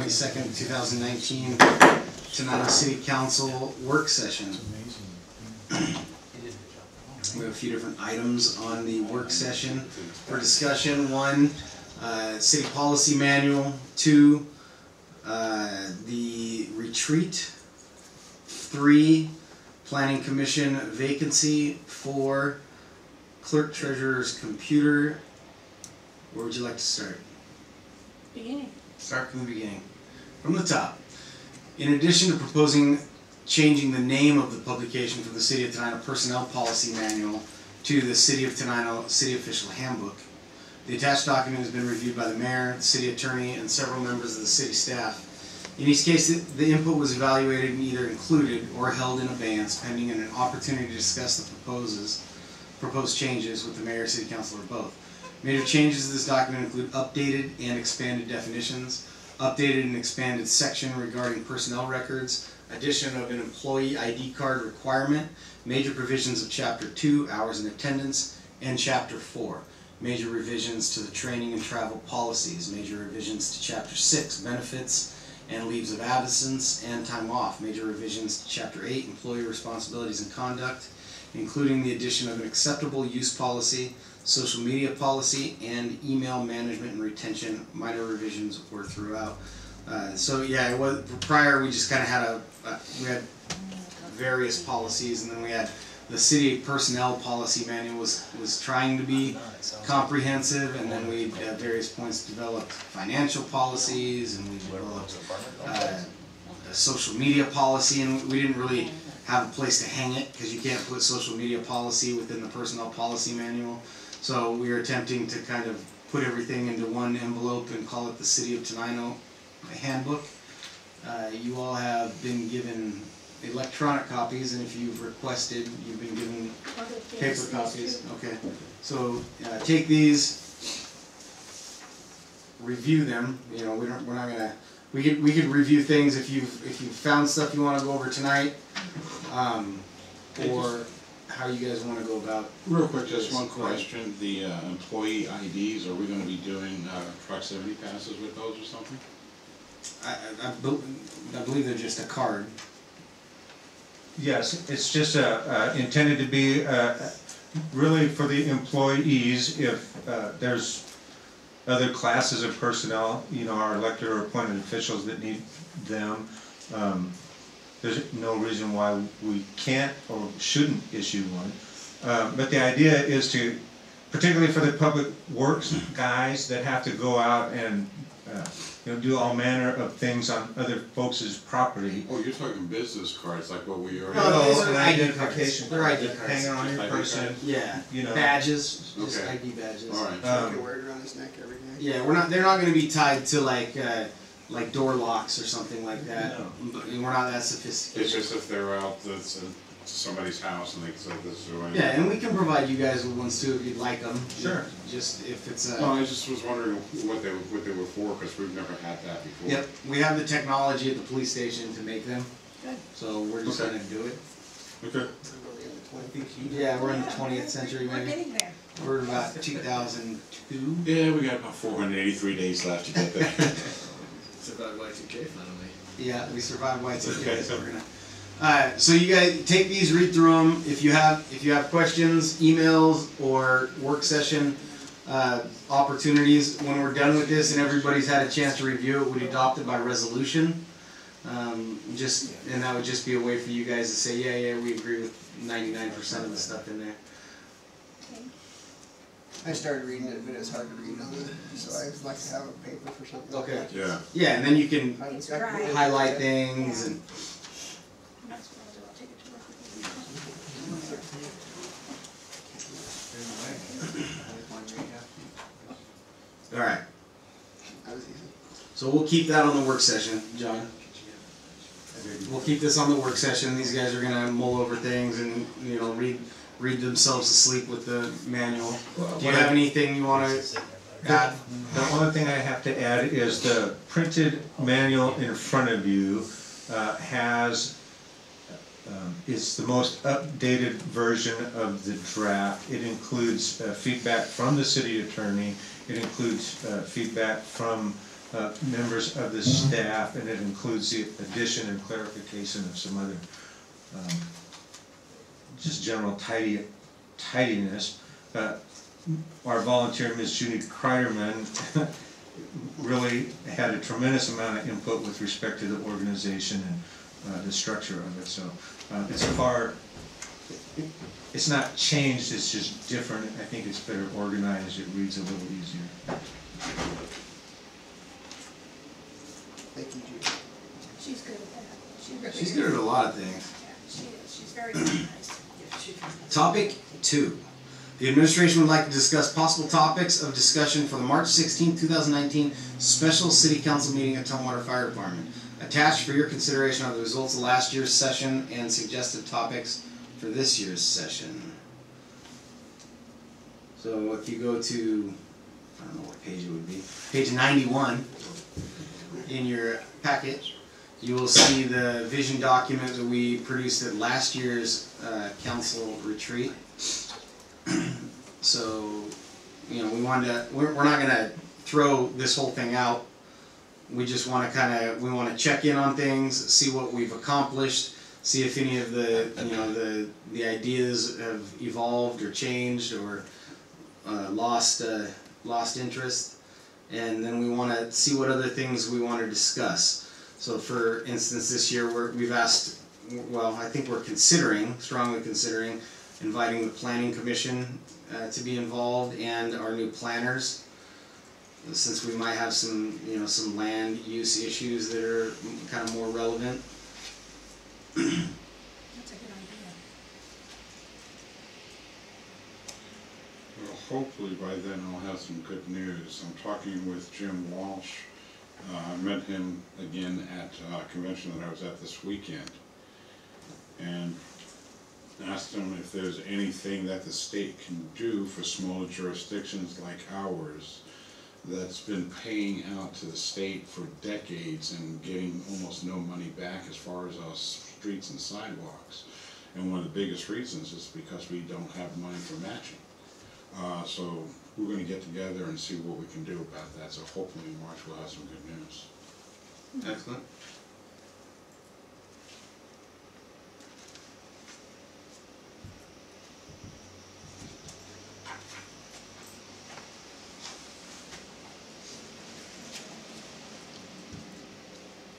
twenty-second, two thousand nineteen, Tenino City Council work session. We have a few different items on the work session for discussion. One, uh, city policy manual. Two, uh, the retreat. Three, planning commission vacancy. Four, clerk treasurer's computer. Where would you like to start? Beginning. Start from the beginning. From the top. In addition to proposing changing the name of the publication from the City of Tenino Personnel Policy Manual to the City of Tenino City Official Handbook, the attached document has been reviewed by the mayor, the city attorney, and several members of the city staff. In each case, the- input was evaluated and either included or held in abeyance pending an opportunity to discuss the proposes, proposed changes with the mayor, city council, or both. Major changes to this document include updated and expanded definitions, updated and expanded section regarding personnel records, addition of an employee ID card requirement, major provisions of chapter two, hours and attendance, and chapter four. Major revisions to the training and travel policies, major revisions to chapter six, benefits and leaves of absence and time off, major revisions to chapter eight, employee responsibilities and conduct, including the addition of an acceptable use policy, social media policy, and email management and retention. Minor revisions were throughout. Uh, so yeah, it was prior. We just kind of had a uh, we had various policies, and then we had the city personnel policy manual was was trying to be comprehensive, and then we at various points developed financial policies, and we developed uh, a social media policy, and we didn't really have a place to hang it because you can't put social media policy within the personnel policy manual. So we are attempting to kind of put everything into one envelope and call it the City of Tenino handbook. Uh, you all have been given electronic copies, and if you've requested, you've been given paper copies. Okay, so uh, take these, review them. You know, we don't. We're not gonna. We could we could review things if you've if you found stuff you want to go over tonight, um, or how you guys want to go about. Real quick, just one go ahead. question, the uh, employee IDs, are we gonna be doing uh, proximity passes with those or something? I, I, I bel- I believe they're just a card. Yes, it's just uh, uh, intended to be uh, really for the employees if uh, there's other classes of personnel, you know, our elected or appointed officials that need them. um, There's no reason why we can't or shouldn't issue one. Um, But the idea is to, particularly for the public works guys that have to go out and, uh, you know, do all manner of things on other folks' property. Oh, you're talking business cards, like what we already. No, these are an ID identification cards. They're ID card cards. hanging on your ID person, cards. Yeah, you know. badges, just Okay. ID badges. All right, Um, can wear it around his neck every day. Yeah, we're not. They're not going to be tied to like uh, like door locks or something like that. No. But We're not that sophisticated. it's just if they're out, that's uh, in somebody's house and they say this is. what I- Yeah, and we can provide you guys with ones too if you'd like them. Sure. Just if it's a. No, I just was wondering what they, what they were for, because we've never had that before. Yep, we have the technology at the police station to make them. Good. So we're just Okay. gonna do it. Okay. I'm really in the 20. Yeah, we're in the twentieth we're- century We're maybe. getting there. We're about two thousand two. Yeah, we got about four hundred eighty-three days left to get there. Survived Y2K finally. Yeah, we survived Y2K, Okay. so we're gonna. Alright, so you guys take these, read through them. If you have if you have questions, emails, or work session uh, opportunities, when we're done with this and everybody's had a chance to review it, we'd adopt it by resolution. Um, just and that would just be a way for you guys to say, yeah, yeah, we agree with ninety nine percent of the stuff in there. Okay. I started reading it, but it's hard to read on it, so I'd like to have a paper for something like Okay. that. Yeah. Yeah, and then you can I- It's I- dry. highlight things and That's do. I'll take it to work with you. alright. That was easy. So we'll keep that on the work session, John. We'll keep this on the work session. These guys are gonna mull over things and, you know, read, read themselves to sleep with the manual. Do you have anything you wanna add? The only thing I have to add is the printed manual in front of you uh, has, um, it's the most updated version of the draft. It includes uh, feedback from the city attorney, it includes uh, feedback from uh, members of the staff, and it includes the addition and clarification of some other, um, just general tidy, tidiness. Uh, Our volunteer, Ms. Judy Kreiderman, really had a tremendous amount of input with respect to the organization and uh, the structure of it, so uh, it's far, it's not changed, it's just different, I think it's better organized, it reads a little easier. Thank you, Judy. She's good at that. She really She's good at a lot of things. Yeah, she is. She's very organized. Topic two. The administration would like to discuss possible topics of discussion for the March 16, 2019 special city council meeting at Tumwater Fire Department. Attached for your consideration are the results of last year's session and suggested topics for this year's session. So if you go to, I don't know what page it would be, page 91 in your packet, you will see the vision document that we produced at last year's uh, council retreat. So, you know, we wanted to, we're, we're not gonna throw this whole thing out. We just wanna kinda, we wanna check in on things, see what we've accomplished, see if any of the, you know, the, the ideas have evolved or changed or uh, lost, uh, lost interest. And then we wanna see what other things we wanna discuss. So for instance, this year, we're, we've asked, well, I think we're considering, strongly considering, inviting the planning commission uh, to be involved and our new planners. Since we might have some, you know, some land use issues that are kind of more relevant. That's a good idea. Well, hopefully by then I'll have some good news. I'm talking with Jim Walsh. Uh, I met him again at a convention that I was at this weekend. And asked him if there's anything that the state can do for smaller jurisdictions like ours that's been paying out to the state for decades and getting almost no money back as far as our streets and sidewalks. And one of the biggest reasons is because we don't have money for matching. Uh, so we're gonna get together and see what we can do about that, so hopefully in March we'll have some good news. Excellent.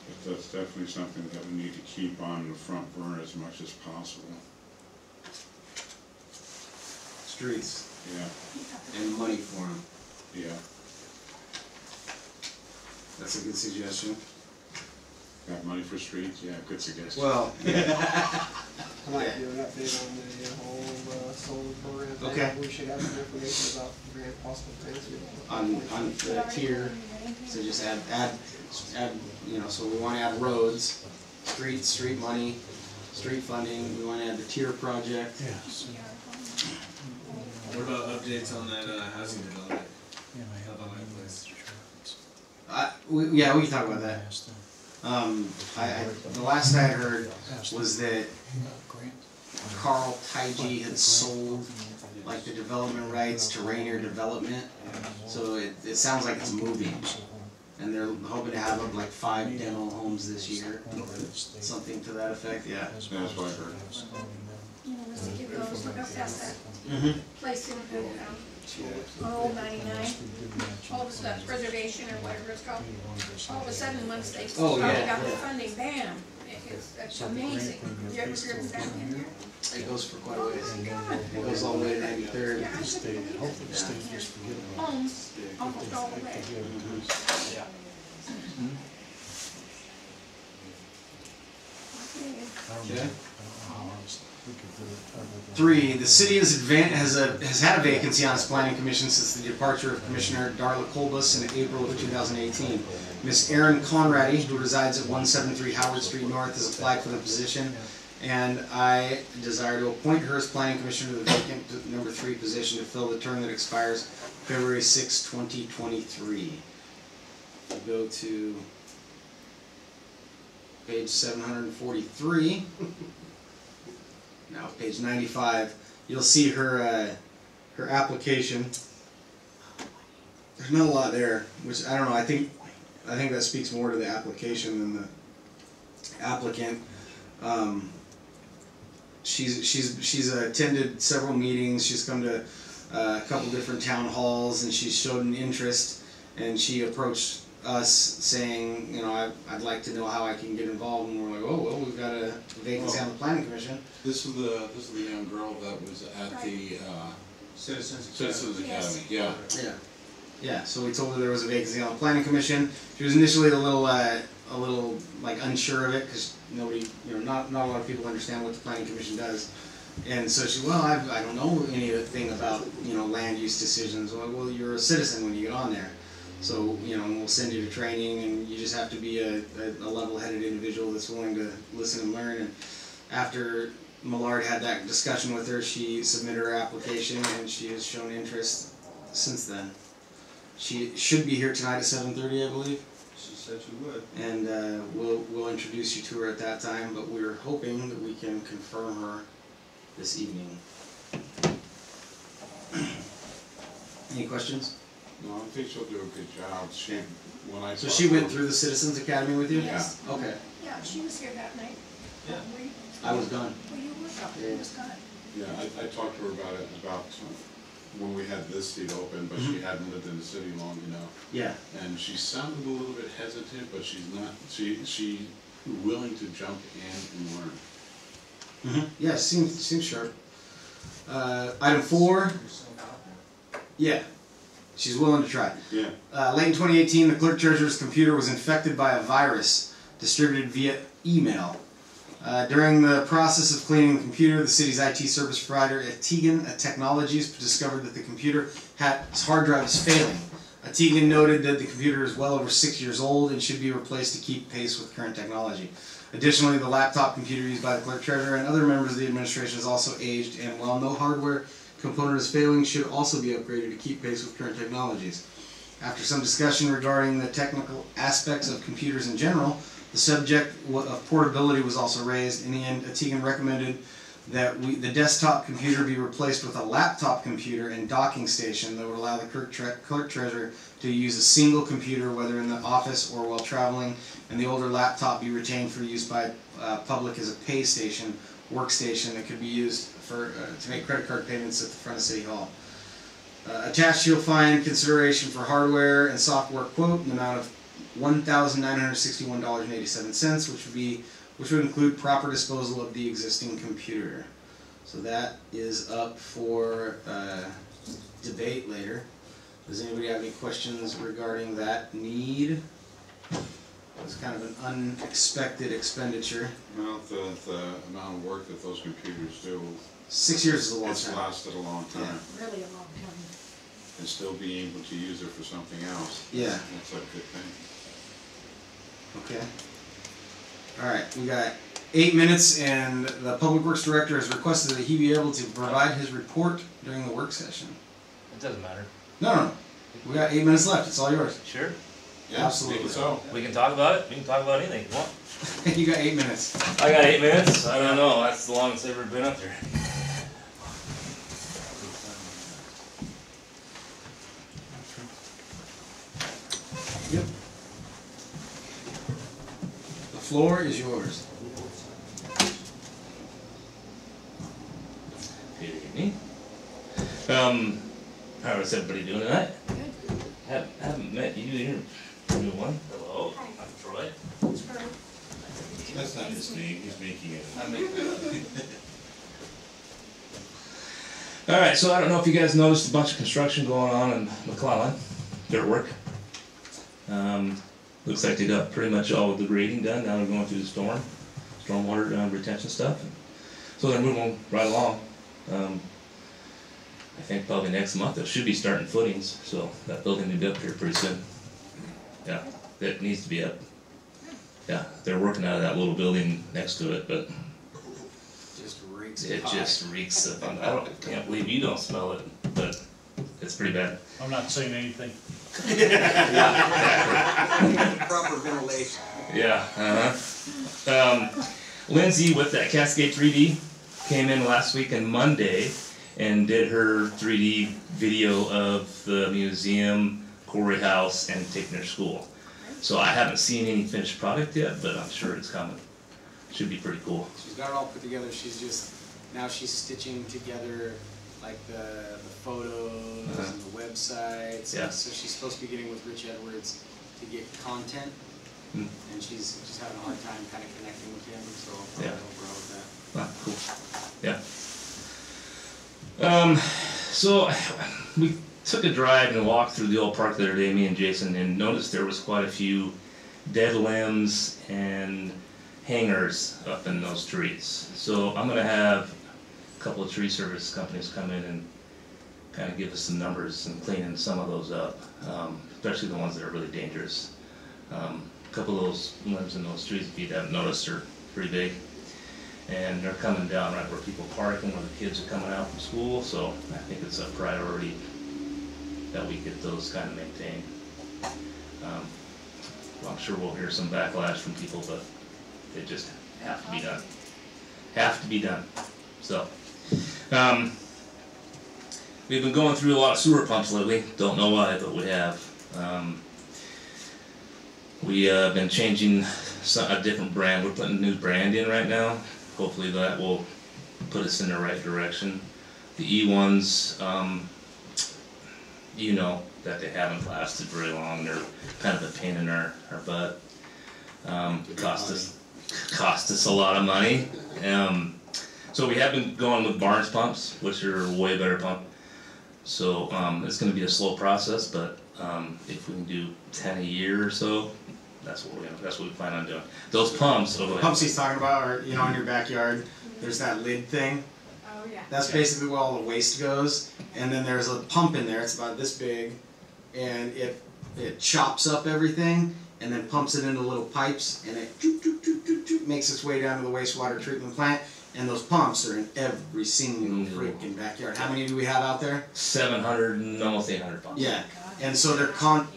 But that's definitely something that we need to keep on the front burner as much as possible, Streets yeah, and money for them. yeah. That's a good suggestion. Got money for streets, yeah, good suggestion. Well, yeah. I might do an update on the whole uh, solar program. thing. Okay. We should have some information about grant possible grants. on, on the tier, so just add, add, add, you know, so we wanna add roads, streets, street money, street funding, we wanna add the tier project. What about updates on that uh, housing development? Up on my place. I, we, yeah, we can talk about that. Um, I, I, the last I heard was that Carl Taiji had sold like the development rights to Rainier Development, so it, it sounds like it's moving. And they're hoping to have up like five demo homes this year, something to that effect, yeah. That's what I heard. You know, let's see, give those, look up past that Mm-hmm. place in, um, on Old ninety-nine, all the stuff, preservation or whatever it's called. All of a sudden, once they Oh, finally yeah, got the funding, bam, it is, it's amazing. You ever driven down in there? It goes for quite a Oh ways. my God. It goes all the way to ninety-third. Yeah, I couldn't believe it. Homes, almost all the way. Okay. Three, the city has, has, a, has, had a vacancy on its planning commission since the departure of Commissioner Darla Kolbus in April of 2018. Ms. Erin Conrady, who resides at 173 Howard Street North, has applied for the position, and I desire to appoint her as planning commissioner to the vacant number three position to fill the term that expires February 6, 2023. We go to page 743. Now, page 95, you'll see her, uh, her application. There's not a lot there, which I don't know. I think I think that speaks more to the application than the applicant. Um, she's she's she's attended several meetings. She's come to uh, a couple different town halls, and she's showed an interest. And she approached us saying, you know, I, I'd like to know how I can get involved. And we're like, oh well, we've got a vacancy on the planning commission. This is the, this is the young girl that was at the, uh, Citizens. Citizens Yes. Academy, yeah. Yeah. Yeah, so we told her there was a vacancy on the planning commission. She was initially a little, uh, a little like unsure of it because nobody, you know, not, not a lot of people understand what the planning commission does. And so she, well, I, I don't know anything about, you know, land use decisions. Well, well, you're a citizen when you get on there. So, you know, we'll send you to training and you just have to be a, a, a level-headed individual that's willing to listen and learn. And after Millard had that discussion with her, she submitted her application and she has shown interest since then. She should be here tonight at seven thirty, I believe, She said she would. and uh, we'll we'll introduce you to her at that time. But we're hoping that we can confirm her this evening. Any questions? No, I think she'll do a good job. She, when I So talked she to went through the Citizens Academy with you? Yes. Okay, Yeah, she was here that night. Yeah. Were you, I was gone. were you with her? Yeah. You was gone. Yeah, I, I talked to her about it, about when we had this seat open, but she hadn't lived in the city long enough. Yeah. And she sounded a little bit hesitant, but she's not, she, she willing to jump in and learn. Mm-hmm. Yeah, seems seems sharp. Uh, item four. Yeah, she's willing to try. Yeah. Uh, late in 2018, the clerk treasurer's computer was infected by a virus distributed via email. Uh, during the process of cleaning the computer, the city's IT service provider, Atigan Technologies, discovered that the computer had its hard drive is failing. Atigan noted that the computer is well over six years old and should be replaced to keep pace with current technology. Additionally, the laptop computer used by the clerk treasurer and other members of the administration is also aged, and while no hardware component is failing, should also be upgraded to keep pace with current technologies. After some discussion regarding the technical aspects of computers in general, the subject of portability was also raised. In the end, Atigan recommended that we, the desktop computer be replaced with a laptop computer and docking station that would allow the clerk, tre- clerk treasurer to use a single computer, whether in the office or while traveling, and the older laptop be retained for use by uh, public as a pay station, workstation that could be used for uh, to make credit card payments at the front of City Hall. Uh, attached, you'll find consideration for hardware and software quote in the amount of one thousand nine hundred sixty-one dollars and eighty-seven cents, which would be which would include proper disposal of the existing computer. So that is up for uh, debate later. Does anybody have any questions regarding that need? It's kind of an unexpected expenditure. Well, the, the amount of work that those computers do, Six years is a long it's time. lasted a long time. Really a long time. And still being able to use it for something else. Yeah. That's a good thing. Okay. All right, we got eight minutes, and the Public Works Director has requested that he be able to provide his report during the work session. It doesn't matter. No, no, no. We got eight minutes left. It's all yours. Sure. Yeah, Absolutely. think So, We can talk about it. We can talk about anything you want. you got eight minutes. I got eight minutes. I don't know. That's the longest I've ever been up there. Yep. The floor is yours. Peter, me. Um, how is everybody doing tonight? Good. Have, haven't met you either. New one. Hello. I'm Troy. It's for- that's not his name, he's making it. It All right, so I don't know if you guys noticed a bunch of construction going on in McClellan, dirt work. Um, looks like they got pretty much all of the grading done. Now they're going through the storm, stormwater um, retention stuff. So they're moving right along. Um, I think probably next month they should be starting footings, so that building will be up here pretty soon. Yeah, it needs to be up. Yeah, they're working out of that little building next to it, but Just reeks it just reeks of, I don't, can't believe you don't smell it, but it's pretty bad. I'm not saying anything. Proper ventilation. Yeah, uh-huh. Um, Lindsay with that Cascade 3D came in last week on Monday and did her 3D video of the museum, Corey House, and Tickner School. So I haven't seen any finished product yet, but I'm sure it's coming. Should be pretty cool. She's got it all put together, she's just, now she's stitching together like the, the photos Uh-huh. and the websites. Yeah. So she's supposed to be getting with Rich Edwards to get content, Hmm. and she's just having a hard time kind of connecting with him, so I'll Yeah. help her out with that. Ah, cool. Yeah. Um, so we took a drive and walked through the old park the other day, me and Jason, and noticed there was quite a few dead limbs and hangers up in those trees. So I'm gonna have a couple of tree service companies come in and kind of give us some numbers and cleaning some of those up, um, especially the ones that are really dangerous. Um, a couple of those limbs in those trees, if you haven't noticed, are pretty big and they're coming down right where people park and where the kids are coming out from school, so I think it's a priority that we get those kind of maintained. Um, well, I'm sure we'll hear some backlash from people, but they just have to be done. Have to be done, so. Um, we've been going through a lot of sewer pumps lately, don't know why, but we have. Um, we, uh, been changing some, a different brand, we're putting a new brand in right now, hopefully that will put us in the right direction. The E ones, um, you know that they haven't lasted very long, they're kind of a pain in our, our butt. Um, cost us, cost us a lot of money. Um, so we have been going with Barnes pumps, which are a way better pump. So, um, it's gonna be a slow process, but, um, if we can do ten a year or so, that's what we, that's what we plan on doing. Those pumps, oh, ahead. Pumps he's talking about are, you know, in your backyard, there's that lid thing. Oh, yeah. That's Okay. basically where all the waste goes, and then there's a pump in there, it's about this big, and it, it chops up everything, and then pumps it into little pipes, and it makes its way down to the wastewater treatment plant, and those pumps are in every single Mm. freaking backyard. How many do we have out there? seven hundred and almost eight hundred pumps. Yeah, and so they're con,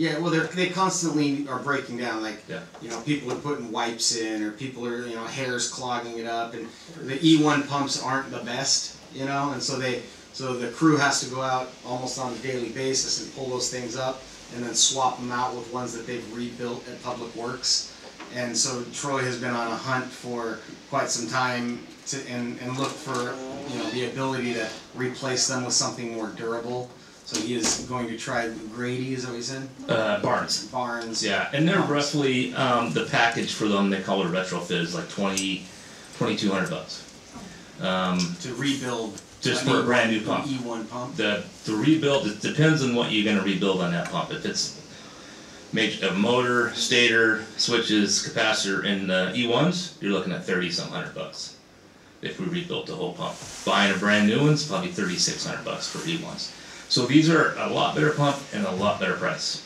yeah, well, they're, they constantly are breaking down, like, Yeah. you know, people are putting wipes in, or people are, you know, hairs clogging it up, and the E1 pumps aren't the best, you know, and so they, so the crew has to go out almost on a daily basis and pull those things up, and then swap them out with ones that they've rebuilt at Public Works. And so Troy has been on a hunt for quite some time to, and, and look for, you know, the ability to replace them with something more durable. So he is going to try Grady, is that what he said? Uh, Barnes. Barnes. Yeah, and they're Pumps. roughly, um, the package for them, they call it a retrofit, is like twenty, twenty-two hundred bucks. Um, To rebuild. Just for a E1 brand new pump. E1 pump. the, the rebuild, it depends on what you're gonna rebuild on that pump. If it's major, a motor, stator, switches, capacitor, and the E ones, you're looking at thirty some hundred bucks. If we rebuilt the whole pump. Buying a brand new one's probably thirty-six hundred bucks for E ones. So these are a lot better pump and a lot better price.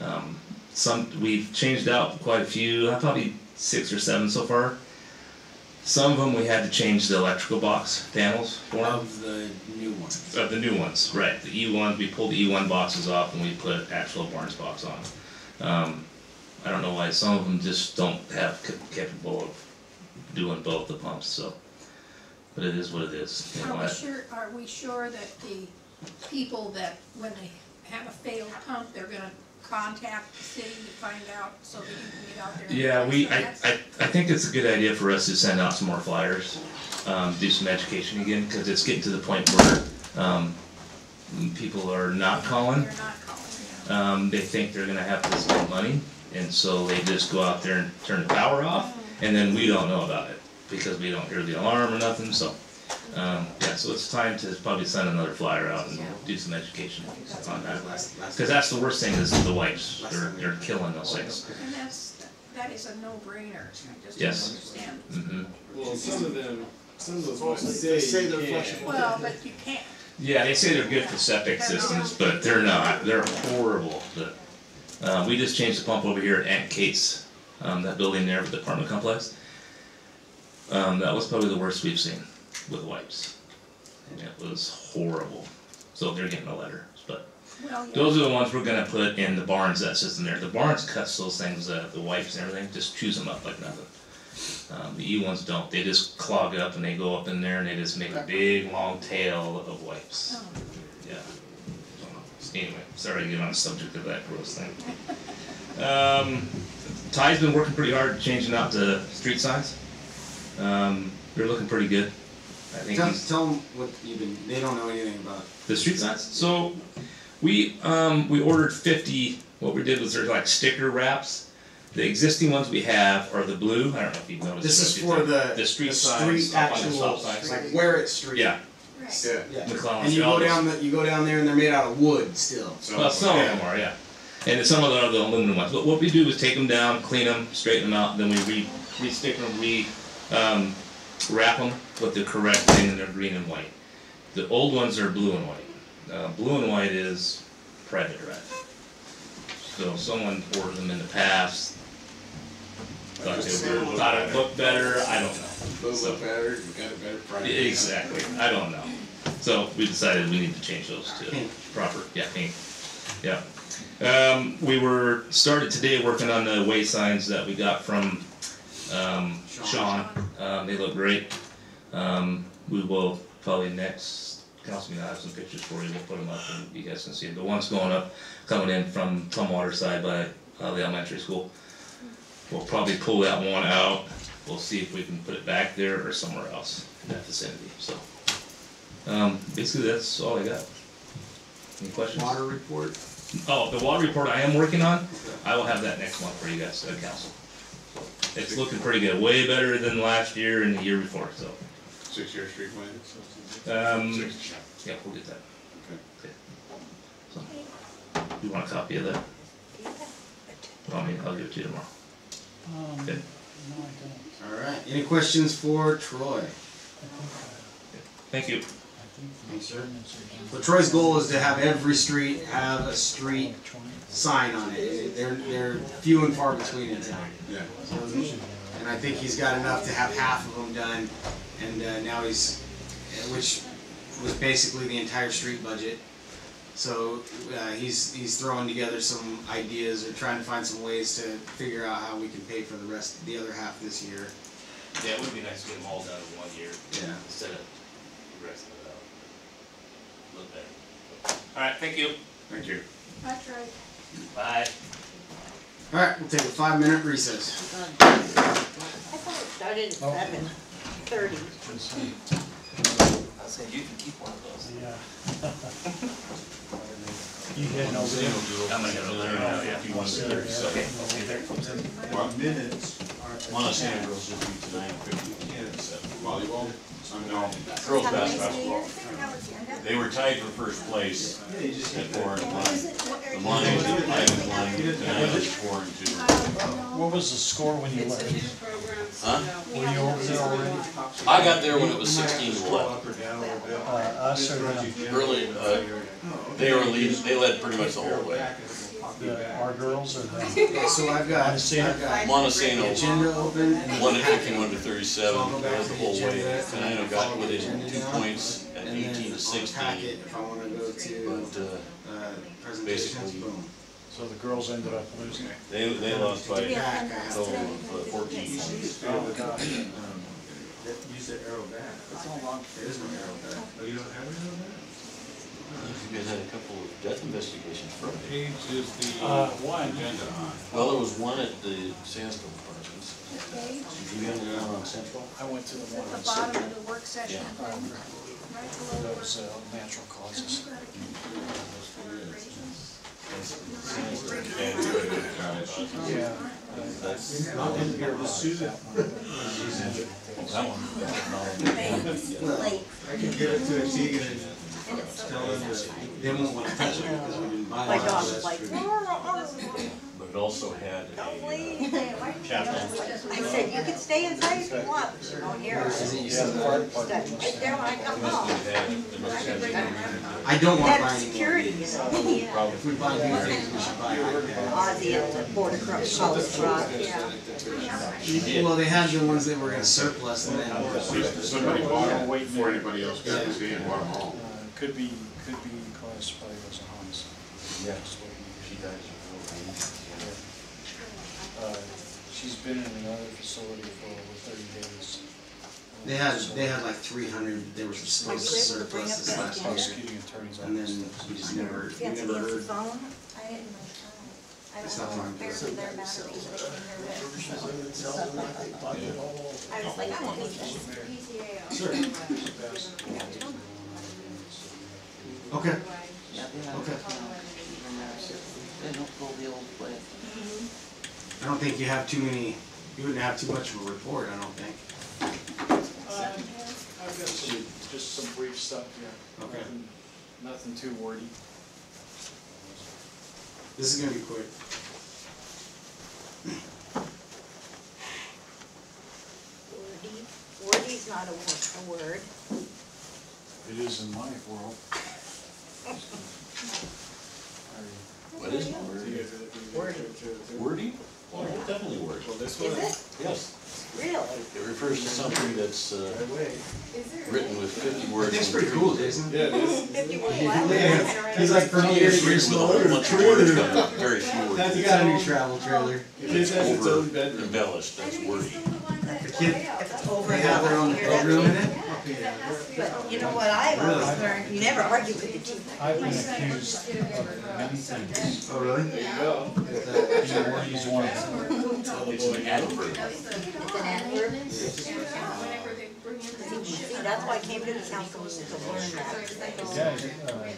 Um, some, we've changed out quite a few, uh, probably six or seven so far. Some of them we had to change the electrical box panels for 'em. Of the new ones. Of the new ones, right, the E ones, we pulled the E one boxes off and we put actual Barnes box on. Um, I don't know why some of them just don't have cap- capable of doing both the pumps, so. But it is what it is, you know, Are we I- sure, are we sure that the people that, when they have a failed pump, they're gonna contact the city to find out so that you can get out there? and Yeah, we, I? I, I think it's a good idea for us to send out some more flyers, um, do some education again, cause it's getting to the point where, um, people are not calling. They're not calling, yeah. um, they think they're gonna have to spend money, and so they just go out there and turn the power off, and then we don't know about it, because we don't hear the alarm or nothing, so. Um, yeah, so it's time to probably send another flyer out and do some education on that. Last, last. Cause that's the worst thing is the wipes, they're, they're killing those things. And that's, that is a no-brainer, I just don't Yes. understand. hmm Well, some of them, some of those Well, they say say you they're can't. flushable. Well, but you can't. Yeah, they say they're good for septic systems, but they're not, they're horrible, but, uh, we just changed the pump over here at Aunt Kate's, um, that building there with the apartment complex. Um, that was probably the worst we've seen with wipes, and it was horrible, so they're getting a letter, but Well, yeah. those are the ones we're gonna put in the Barnes, that system there, the Barnes cuts those things, uh, the wipes and everything, just chews them up like nothing. Um, the E ones don't, they just clog up and they go up in there and they just make a big, long tail of wipes. Oh. Yeah. Anyway, sorry to get on the subject of that gross thing. Um, Ty's been working pretty hard changing out the street signs. Um, they're looking pretty good. I think Tell, he's, tell them what you've been, they don't know anything about the street signs. So we um, we ordered fifty. What we did was there's like sticker wraps. The existing ones we have are the blue. I don't know if you've noticed. This is for the, the street the signs street up on the actual, stop signs. like where it's street. Yeah, Right. Yeah. Yeah. McClellan. And you go down the, you go down there and they're made out of wood still. So, Well, some yeah. of them are, yeah. And some of them are the aluminum ones. But what we do is take them down, clean them, straighten them out, then we re, re-stick them, re, um, wrap them with the correct thing and they're green and white. The old ones are blue and white. Uh, blue and white is private red. So someone ordered them in the past, thought they were, thought it looked better, I don't know. Those look better, you got a better price. Exactly, I don't know. So we decided we need to change those to proper, yeah, pink, yeah. Um, we were, started today working on the way signs that we got from, um, Sean. Um, they look great. Um, we will probably next council meeting, I'll have some pictures for you, we'll put them up and you guys can see them. The one's going up, coming in from Tumwater side by, uh, the elementary school. We'll probably pull that one out, we'll see if we can put it back there or somewhere else in that vicinity, so. Um, basically, that's all I got. Any questions? Water report. Oh, the water report I am working on, I will have that next month for you guys, uh, council. It's looking pretty good, way better than last year and the year before, so, Six-year street plans? um, Six. yeah, we'll get that. Okay. So, You want a copy of that? Want me, I'll give it to you tomorrow. Okay. Alright, any questions for Troy? Thank you. Thanks, sir. So Troy's goal is to have every street have a street sign on it. They're, they're few and far between in town. Yeah. And I think he's got enough to have half of them done, and uh, now he's, which was basically the entire street budget. So uh, he's he's throwing together some ideas or trying to find some ways to figure out how we can pay for the rest, the other half this year. Yeah, it would be nice to get them all done in one year Yeah. instead of the rest of it out. Look better. Alright, thank you. Thank you. That's right. Bye. All right, we'll take a five minute recess. I thought it started at seven thirty. I said you can keep one of those. Yeah. You had no video. I'm gonna go there now, yeah. Okay, I'll see you there. What, Minutes. Montesano girls will be tonight, fifty, ten, seven. volleyball? No. Girls basketball. They were tied for first place at four and one. The Montes, five and one, tonight is four and two. What was the score when you left? Huh? Were you over there already? I got there when it was sixteen to eleven. Uh, us or them? Early, uh, they were leading, they led pretty much the whole way. The- our girls or them? Okay, so I've got, I've got Montesano agenda open and won at packet. fifty-one to thirty-seven, led the whole way. Tenino got within two points at And then eighteen to on the sixteen. packet, if I wanna go to, But, uh, uh, presentations, basically- boom. So the girls ended up losing. they, they lost by a total of uh, fourteen points. Oh, gosh. Use the arrow back. There is no arrow back. Oh, you don't have an arrow back? You guys had a couple of death investigations from me. Page is the Uh, one agenda on. Well, there was one at the Sandstone Apartments. Did you have the one on Central? I went to the one at on the bottom Central. of the work session Yeah. thing, right below That was, uh, natural causes. Yeah. That's, Not in here, the Susan. that one. Late. I can get it to a Tegan and And it's so tell them that they won't wanna touch it because we didn't buy My it. dog so like. But it also had a, uh, chapel. I said, you can stay inside if you want, but you don't hear us. Yeah, the fire Stuck department. right there when I come home. It had, it must have had. I don't wanna buy Had any more. security, you know. Yeah. If we buy new things, we should buy iPads. Ozzy at the border cross, college rock, yeah. Well, they had the ones that were gonna surplus and then. Somebody bought them before anybody else got to see and bought them all. Could be, could be classified as a homicide. Yeah. Just waiting. She died of Uh, She's been in the other facility for over thirty days. They had, they had like three hundred, they were supposed to Are you able to bring surplus this last year. Prosecuting attorney's And then office. we just never, we Fancy never Nancy heard. phone? I didn't know. I It's don't not know, fine. apparently they're mad at me, came here with. I was like, I won't need this. Sure. Okay, okay. I don't think you have too many, you wouldn't have too much of a report, I don't think. I've got some, just some brief stuff here. Okay. Nothing- Nothing too wordy. This is gonna be quick. Wordy, wordy's not a wo- a word. It is in my world. What is it? Wordy? Well, definitely wordy. Well, Is it? Yes. Really? It refers to something that's, uh, written with fifty words. That's pretty three cool, digits. Jason. Yeah, it is. Fifty word Yeah, what? He's like from here, It's written with a whole bunch of words, but very few words. You got a new travel trailer. Kids has its own Over bedroom. embellished, that's wordy. The kid, If it's over they and have their over, own you bedroom in it? But you know what I've always learned, you never argue with the teacher. I've been accused of many things. Oh, really? There you go. And wordy's one of them. It's an adverb. It's an adverb. Whenever they bring in the See, that's why I came to the council meeting to learn that. Guys, uh,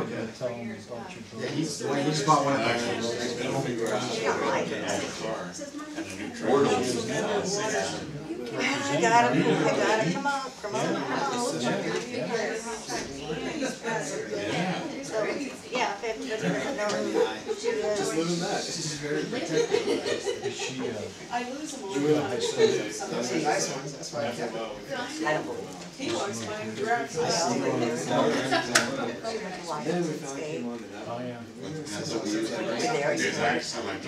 Okay. tell them about your. Yeah, he's, well, he just bought one of those. You don't like it. I got it, I got it, come on, come on, come on. So, yeah, if it's, if it's, no, Just live in that. She's very protective. She, uh, Those are nice ones, that's why I kept it. I don't believe it. I Well, see but there's no- Like, Then we finally escape. came on to that. oh, yeah. There you go.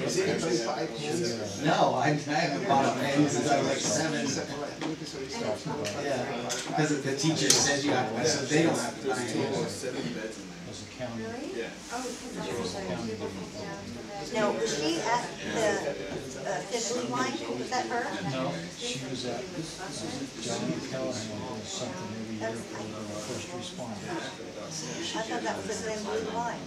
Does anybody buy pens? No, I, I haven't bought a pen since I was like seven. Except for like Lucas, what he's talking about. Yeah, because the teacher says you have, to, so they don't have to buy There's it. County, there. Yeah. as a county. Now, was she at the, uh, fifth line, was that her? No, she was at John Callahan does something every year for the first responders. I thought that was the same blue line.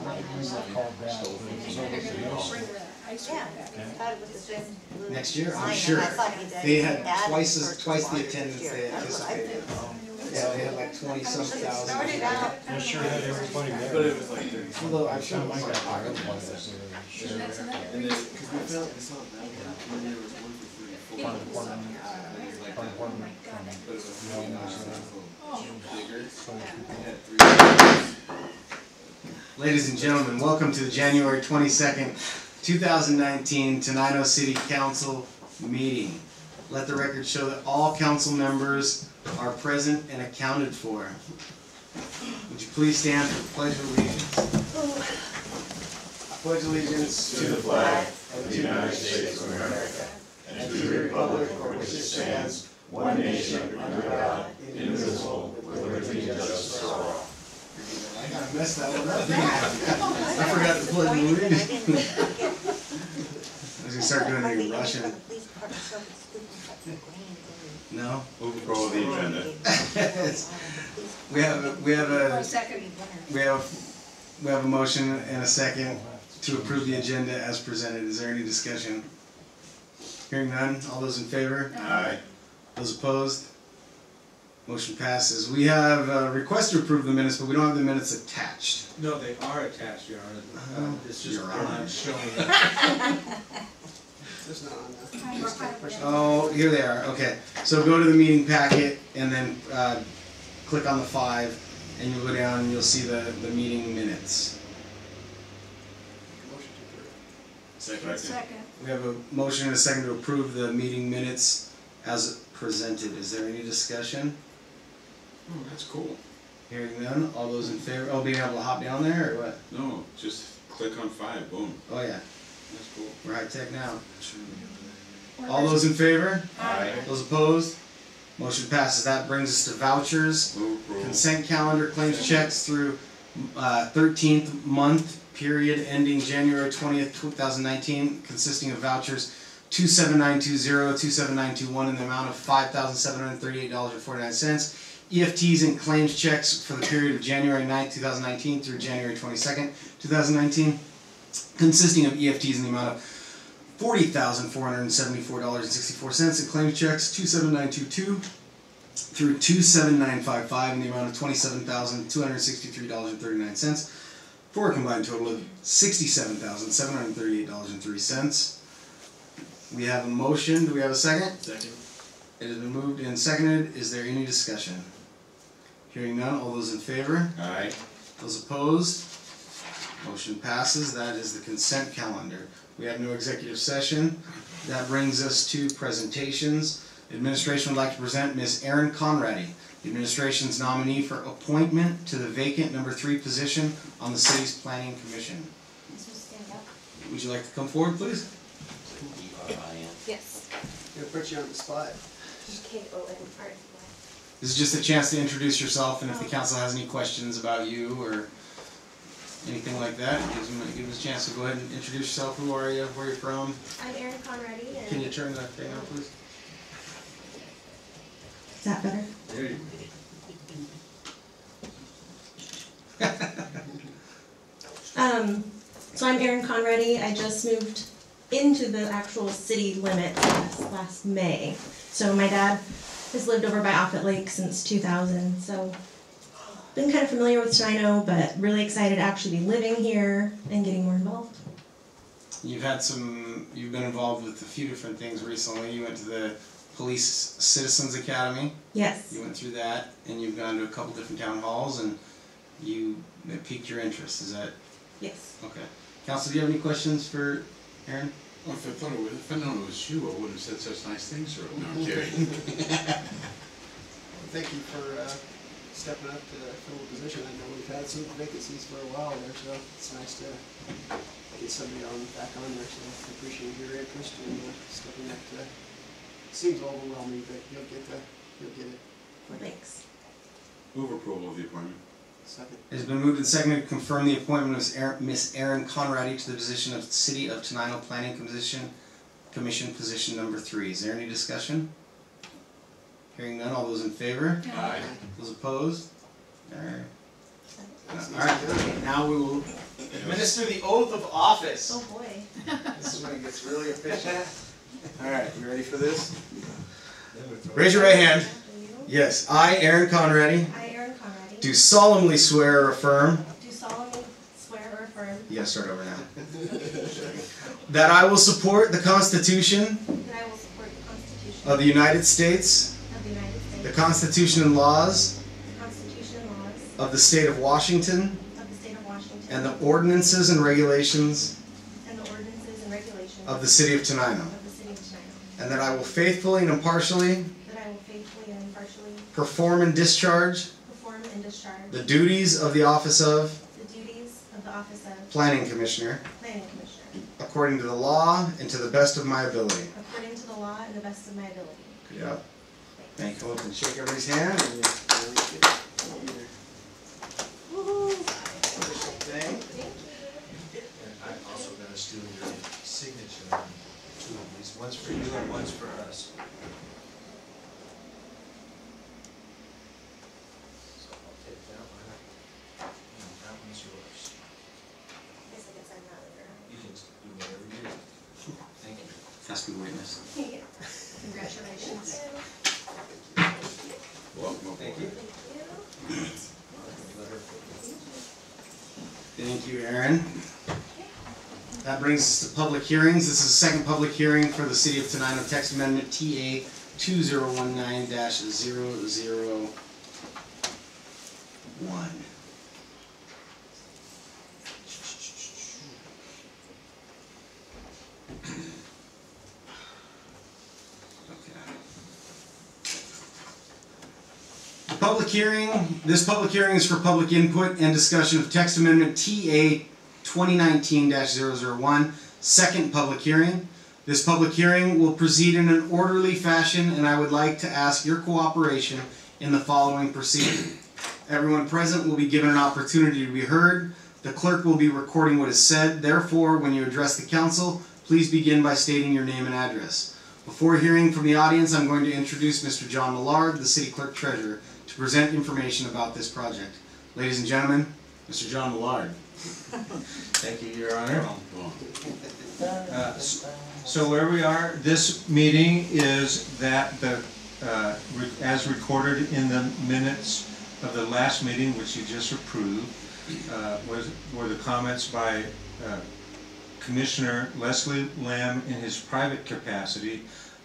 I don't remember called that, but it was over the middle school. Yeah, I thought it was the same blue. Next year, I'm line, and sure. I thought you'd They added had twice for as, twice the attendance they year. That's anticipated. did. Yeah, they had like twenty some thousand. started out, sure had everybody But it was like thirty. Although I'm By the sure it time I was got like there, higher. everybody was there. Sheriff, And then, cause we found, it's not that bad. When there was one for thirty-four. Fire department, And it's like that. department But it was Yeah, really almost, nice. Oh. Bigger. fire people. It had three. Ladies and gentlemen, welcome to the January twenty-second, two thousand nineteen Tenino City Council meeting. Let the record show that all council members are present and accounted for. Would you please stand for pledge of allegiance? I Pledge allegiance to the flag of the United States of America and to the republic for which it stands, one nation under God, indivisible, with liberty and justice for all. I kinda messed that one up. I forgot to pledge allegiance. I was gonna start doing any Russian. No? Move approval of the agenda. We have, a- we have a, second. we have, we have a motion and a second to approve the agenda as presented. Is there any discussion? Hearing none, all those in favor? Aye. Those opposed? Motion passes. We have a request to approve the minutes, but we don't have the minutes attached. No, they are attached, Your Honor. Uh, It's just Your they're Honor. not showing. It's not on that. Oh, here they are, okay. So go to the meeting packet and then, uh, click on the five, and you'll go down and you'll see the, the meeting minutes. Motion to approve. Second. Second. We have a motion and a second to approve the meeting minutes as presented. Is there any discussion? Oh, that's cool. Hearing none, all those in favor, oh, being able to hop down there, or what? No, just click on five, boom. Oh, yeah, That's cool. we're high tech now. All those in favor? Aye. Those opposed? Motion passes. That brings us to vouchers. Move approval. Consent calendar claims checks through uh, thirteenth month period ending January twentieth, two thousand nineteen, consisting of vouchers two seven nine two zero, two seven nine two one in the amount of five thousand seven hundred thirty-eight dollars and forty-nine cents. EFTs and claims checks for the period of January 9th, two thousand nineteen through January twenty-second, two thousand nineteen, consisting of EFTs in the amount of forty thousand four hundred and seventy-four dollars and sixty-four cents, and claims checks two seven nine two two through two seven nine five five in the amount of twenty-seven thousand two hundred and sixty-three dollars and thirty-nine cents, for a combined total of sixty-seven thousand seven hundred and thirty-eight dollars and three cents. We have a motion. Do we have a second? Second. It has been moved and seconded. Is there any discussion? Hearing none, all those in favor? Aye. Those opposed? Motion passes. That is the consent calendar. We have no executive session. That brings us to presentations. Administration would like to present Ms. Erin Conrady, the administration's nominee for appointment to the vacant number three position on the city's planning commission. This will stand up. Would you like to come forward, please? Yes. Gonna put you on the spot. K O N R Y. This is just a chance to introduce yourself, and if the um, council has any questions about you or anything like that, it gives them, it gives us a chance to go ahead and introduce yourself. Who are you? Where are you from? I'm Erin Conrady and. Can you turn that thing on, please? Is that better? There you Um, so I'm Erin Conrady. I just moved into the actual city limit last, last May. So my dad has lived over by Offutt Lake since 2000. So been kind of familiar with Chino, but really excited to actually be living here and getting more involved. You've had some, you've been involved with a few different things recently. You went to the Police Citizens Academy. Yes. You went through that, and you've gone to a couple different town halls, and you, it piqued your interest. Is that Yes. okay? Council, do you have any questions for Aaron? Well, if I thought it was, if I known it was you, I wouldn't have said such nice things earlier. No, I'm kidding. Thank you for, uh, stepping up to fill the position. I know we've had some vacancies for a while there, so it's nice to get somebody on, back on there, so I appreciate your interest in uh, stepping up to, seems overwhelming, but you'll get the, you'll get it. Thanks. Move approval of the appointment. Second. It has been moved and seconded to confirm the appointment of Miss Erin- Miss Erin Conrady to the position of City of Tenino Planning Commission, Commission Position Number Three. Is there any discussion? Hearing none, all those in favor? Aye. Those opposed? Alright. Alright, now we will administer the oath of office. Oh boy. This is when it gets really official. Alright, you ready for this? Raise your right hand. Yes, I, Aaron Conrady, I, Erin Conrady. do solemnly swear or affirm Do solemnly swear or affirm You gotta start over now. That I will support the Constitution that I will support the Constitution of the United States, of the United the States, Constitution and laws Constitution and laws of the State of Washington, of the State of Washington, and the ordinances and regulations and the ordinances and regulations of the City of Tenino. of the City of Tenino, And that I will faithfully and impartially that I will faithfully and impartially perform and discharge perform and discharge the duties of the office of the duties of the office of Planning Commissioner Planning Commissioner, according to the law and to the best of my ability. according to the law and the best of my ability. Thank you. Come up and shake everybody's hand. and Woo-hoo. Thing. I also got to steal your signature on two of these, one's for you and one's for us. So I'll take that one, and that one's yours. I guess I can sign that later. You can do whatever you want. Thank you. Has to be witnessed. Yeah. Congratulations. Welcome aboard. Thank you, Aaron. That brings us to public hearings. This is the second public hearing for the City of Tenino Text Amendment TA two zero one nine 1 The Public hearing, this public hearing is for public input and discussion of text amendment TA 2019-001, second public hearing. This public hearing will proceed in an orderly fashion and I would like to ask your cooperation in the following proceeding. Everyone present will be given an opportunity to be heard. The clerk will be recording what is said. Therefore, when you address the council, please begin by stating your name and address. Before hearing from the audience, I'm going to introduce Mr. John Millard, the city clerk treasurer, to present information about this project. Ladies and gentlemen, Mr. John Millard. Thank you, Your Honor. Uh, So where we are, this meeting is that the, uh, re- as recorded in the minutes of the last meeting, which you just approved, uh, was, were the comments by uh, Commissioner Leslie Lamb in his private capacity,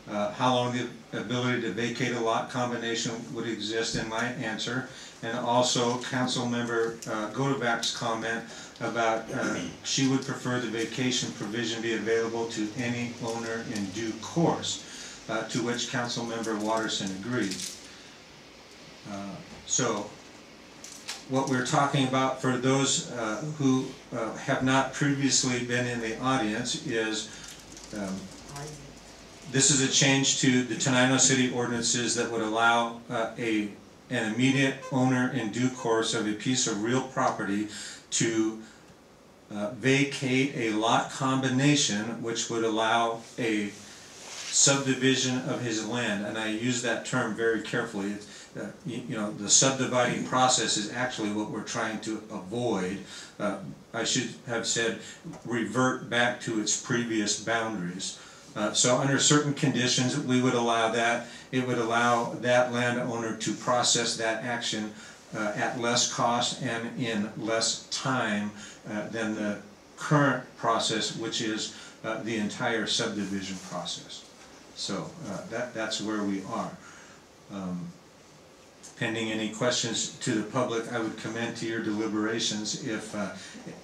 uh, how long the ability to vacate a lot combination would exist in my answer, and also Councilmember uh, Godovac's comment about uh, she would prefer the vacation provision be available to any owner in due course, uh, to which Councilmember Watterson agreed. Uh, So, what we're talking about for those uh, who uh, have not previously been in the audience is um, this is a change to the Tenino City ordinances that would allow uh, a, an immediate owner in due course of a piece of real property to uh, vacate a lot combination which would allow a subdivision of his land, and I use that term very carefully. Uh, You you know, the subdividing process is actually what we're trying to avoid. Uh, I should have said, revert back to its previous boundaries. Uh, So under certain conditions, we would allow that. It would allow that landowner to process that action uh, at less cost and in less time uh, than the current process, which is uh, the entire subdivision process. So uh, that, that's where we are. Um, Pending any questions to the public, I would commend to your deliberations if uh,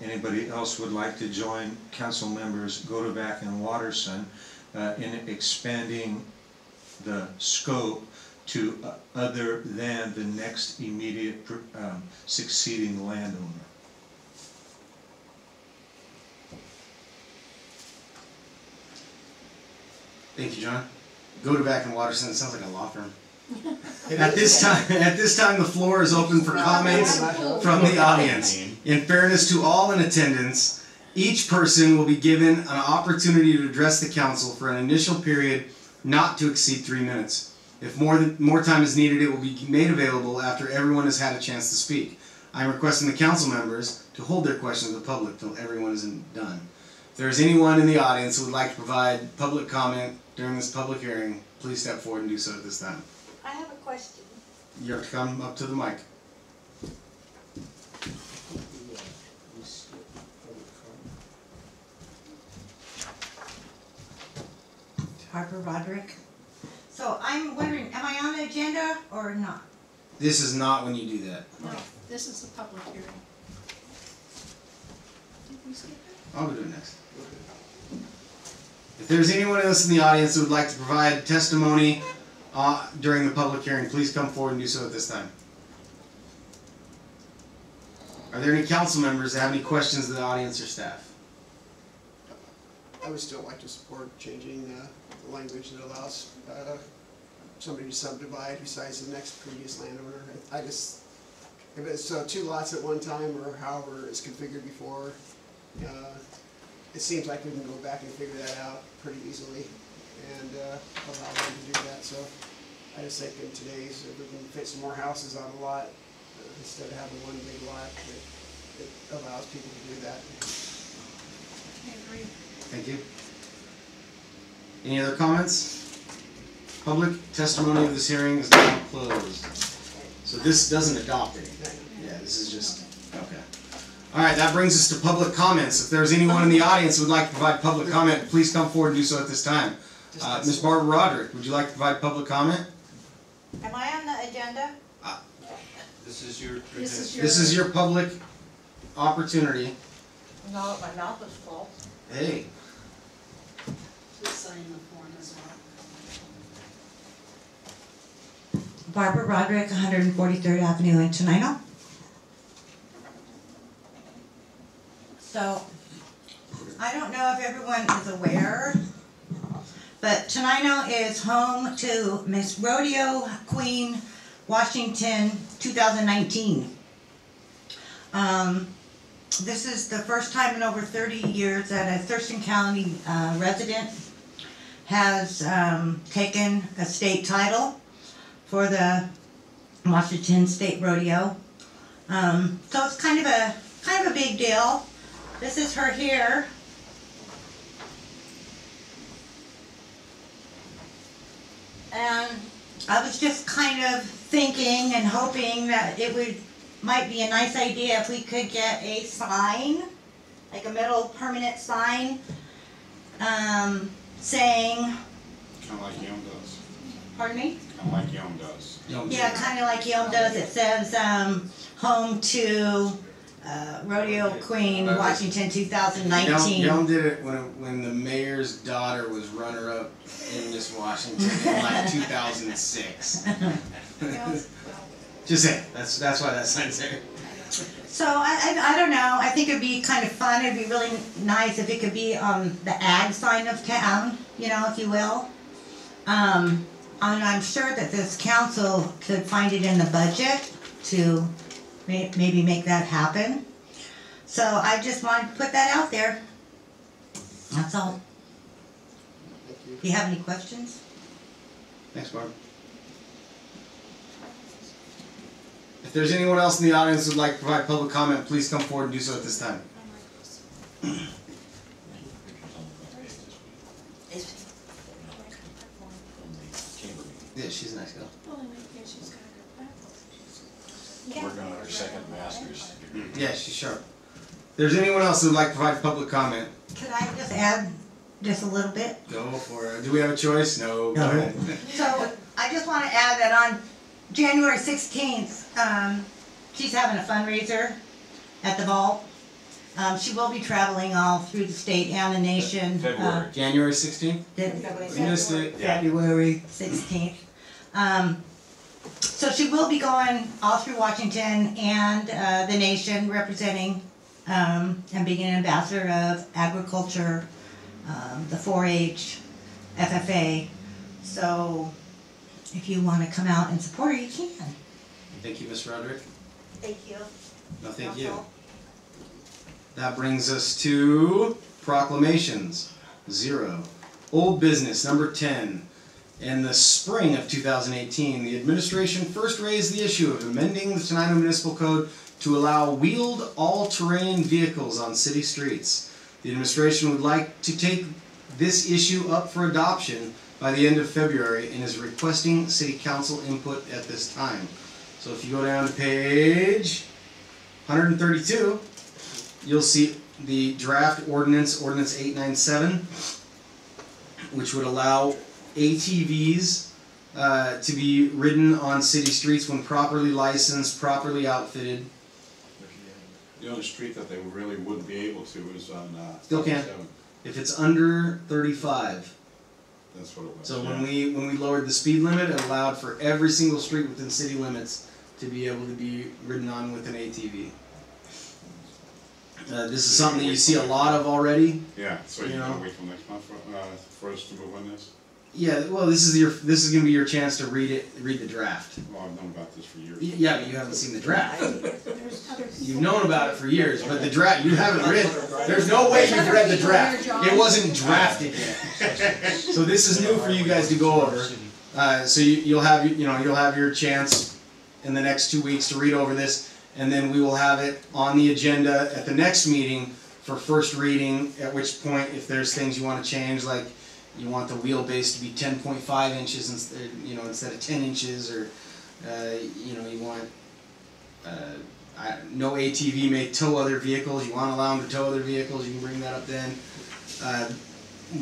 anybody else would like to join council members Godovac and Watterson uh, in expanding the scope to uh, other than the next immediate um, succeeding landowner. Thank you, John. Godovac and Watterson, it sounds like a law firm. At this time, at this time, the floor is open for comments from the audience. In fairness to all in attendance, each person will be given an opportunity to address the council for an initial period not to exceed three minutes. If more than, more time is needed, it will be made available after everyone has had a chance to speak. I am requesting the council members to hold their questions to the public till everyone is in- done. If there is anyone in the audience who would like to provide public comment during this public hearing, please step forward and do so at this time. I have a question. You have to come up to the mic. Harper Roderick. So I'm wondering, am I on the agenda or not? This is not when you do that. No, this is a public hearing. Did we skip it? I'll go do it next. If there's anyone else in the audience who would like to provide testimony uh, during the public hearing, please come forward and do so at this time. Are there any council members that have any questions of the audience or staff? I would still like to support changing uh, the language that allows uh, somebody to subdivide besides the next previous landowner. I just, if it's uh, two lots at one time or however it's configured before, uh, it seems like we can go back and figure that out pretty easily and uh, allow them to do that. So I just think in today's, if we can fit some more houses on a lot, uh, instead of having one big lot, it it allows people to do that. I agree. Thank you. Any other comments? Public testimony of this hearing is now closed. So this doesn't adopt anything. Yeah, this is just, okay. All right, that brings us to public comments. If there's anyone in the audience who would like to provide public comment, please come forward and do so at this time. Uh, Ms. Barbara Roderick, would you like to provide public comment? Am I on the agenda? This is your. This is your. This is your public opportunity. No, my mouth is full. Hey, Please sign the form as well. Barbara Roderick, 143rd Avenue in Tenino. So, I don't know if everyone is aware, but Tenino is home to Miss Rodeo Queen Washington 2019. Um, this is the first time in over 30 years that a Thurston County uh, resident has um, taken a state title for the Washington State Rodeo. Um, so it's kind of a kind of a big deal. This is her here. And I was just kind of thinking and hoping that it would, might be a nice idea if we could get a sign, like a metal permanent sign, um, saying, Kinda like Yelm does, pardon me? kinda like Yelm does. Yeah, kind of like Yelm does. It says, um, home to, uh, Rodeo Queen, Washington, two thousand Yelm, nineteen. Yelm did it when, when the mayor's daughter was runner-up in Miss Washington in like two thousand and six. Just saying, that's, that's why that sign's there. So I, I, I don't know. I think it'd be kind of fun. It'd be really nice if it could be um, the ag sign of town, you know, if you will. Um, and I'm sure that this council could find it in the budget to may, maybe make that happen. So I just wanted to put that out there. That's all. Do you have any questions? Thanks, Barb. If there's anyone else in the audience who'd like to provide public comment, please come forward and do so at this time. Yeah, she's a nice girl. Working on our second master's degree. Yeah, she's sharp. If there's anyone else who'd like to provide public comment, Could I just add just a little bit? go for it. Do we have a choice? No. Go No. ahead. So I just want to add that on January sixteenth, um, she's having a fundraiser at the vault. Um, she will be traveling all through the state and the nation. uh, February. January sixteenth? the- You missed it. February sixteenth. Um, so she will be going all through Washington and, uh, the nation representing, um, and being an ambassador of agriculture, um, the four H, FFA. So if you wanna come out and support her, you can. Thank you, Miss Roderick. Thank you. No, thank you. That brings us to proclamations. Zero. Old business, number ten. In the spring of two thousand eighteen, the administration first raised the issue of amending the Tenino Municipal Code to allow wheeled all-terrain vehicles on city streets. The administration would like to take this issue up for adoption by the end of February and is requesting city council input at this time. So if you go down to page 132, you'll see the draft ordinance, ordinance 897, which would allow ATVs uh, to be ridden on city streets when properly licensed, properly outfitted. The only street that they really wouldn't be able to is on, uh. Still can. 77. If it's under 35. That's what it was. So when we when we lowered the speed limit, it allowed for every single street within city limits to be able to be ridden on with an ATV. Uh, this is something that you see a lot of already. Yeah, so you gonna know. wait till next month for, uh, for us to move on this? Yeah, well, this is your this is gonna be your chance to read it, read the draft. Well, I've known about this for years. Y- Yeah, but you haven't seen the draft. There's other You've known about it for years, but the draft you haven't read. There's no way you've read the draft. It wasn't drafted yet. So this is new for you guys to go over. Uh, so you, you'll have you know you'll have your chance in the next two weeks to read over this, and then we will have it on the agenda at the next meeting for first reading. At which point, if there's things you want to change, like you want the wheelbase to be 10.5 inches instead, you know, instead of 10 inches, or uh, you know, you want uh, I, no ATV may tow other vehicles. You want to allow them to tow other vehicles, you can bring that up then. Uh,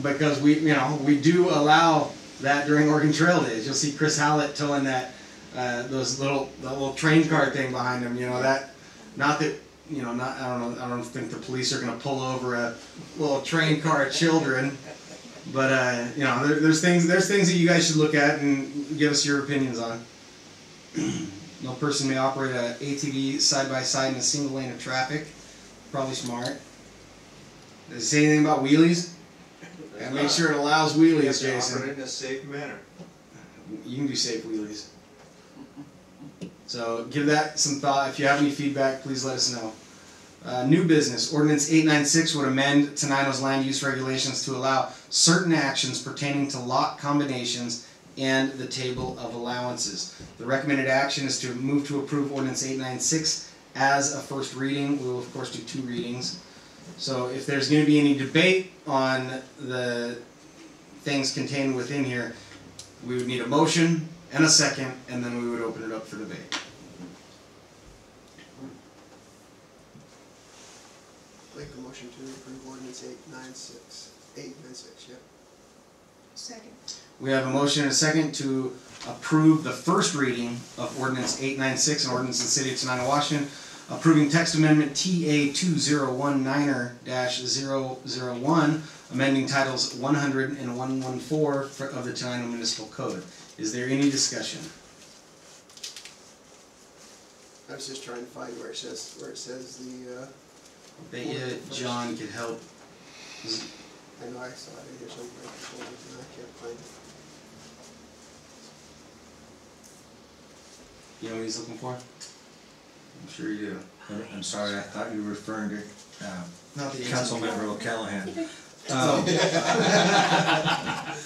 because we, you know, we do allow that during Oregon Trail Days. You'll see Chris Howlett towing that, uh, those little, little train car thing behind him. You know that, not that, you know, not I don't know. I don't think the police are gonna pull over a little train car of children. But uh, you know, there, there's things there's things that you guys should look at and give us your opinions on. no person may operate a ATV side by side in a single lane of traffic. Probably smart. Does it say anything about wheelies? And make sure it allows wheelies, Jason. Operate in a safe manner. You can do safe wheelies. So give that some thought. If you have any feedback, please let us know. Uh, new business, ordinance eight nine six would amend Tenino's land use regulations to allow certain actions pertaining to lot combinations and the table of allowances. The recommended action is to move to approve ordinance eight nine six as a first reading. We will of course do two readings. So if there's gonna be any debate on the things contained within here, we would need a motion and a second, and then we would open it up for debate. Make a motion to approve ordinance eight nine six, eight nine six, yeah. Second. We have a motion and a second to approve the first reading of ordinance eight nine six, an ordinance in the city of Tenino, Washington, approving text amendment TA two zero one niner dash zero zero one, amending titles one hundred and one one four of the Tenino Municipal Code. Is there any discussion? I was just trying to find where it says, where it says the, uh, Bet you John could help. I know I saw it in here somewhere, before, and I can't find it. You know what he's looking for? I'm sure you do. I'm- I'm sorry, I thought you were referring to, um, Not the Councilmember O'Callahan. Oh.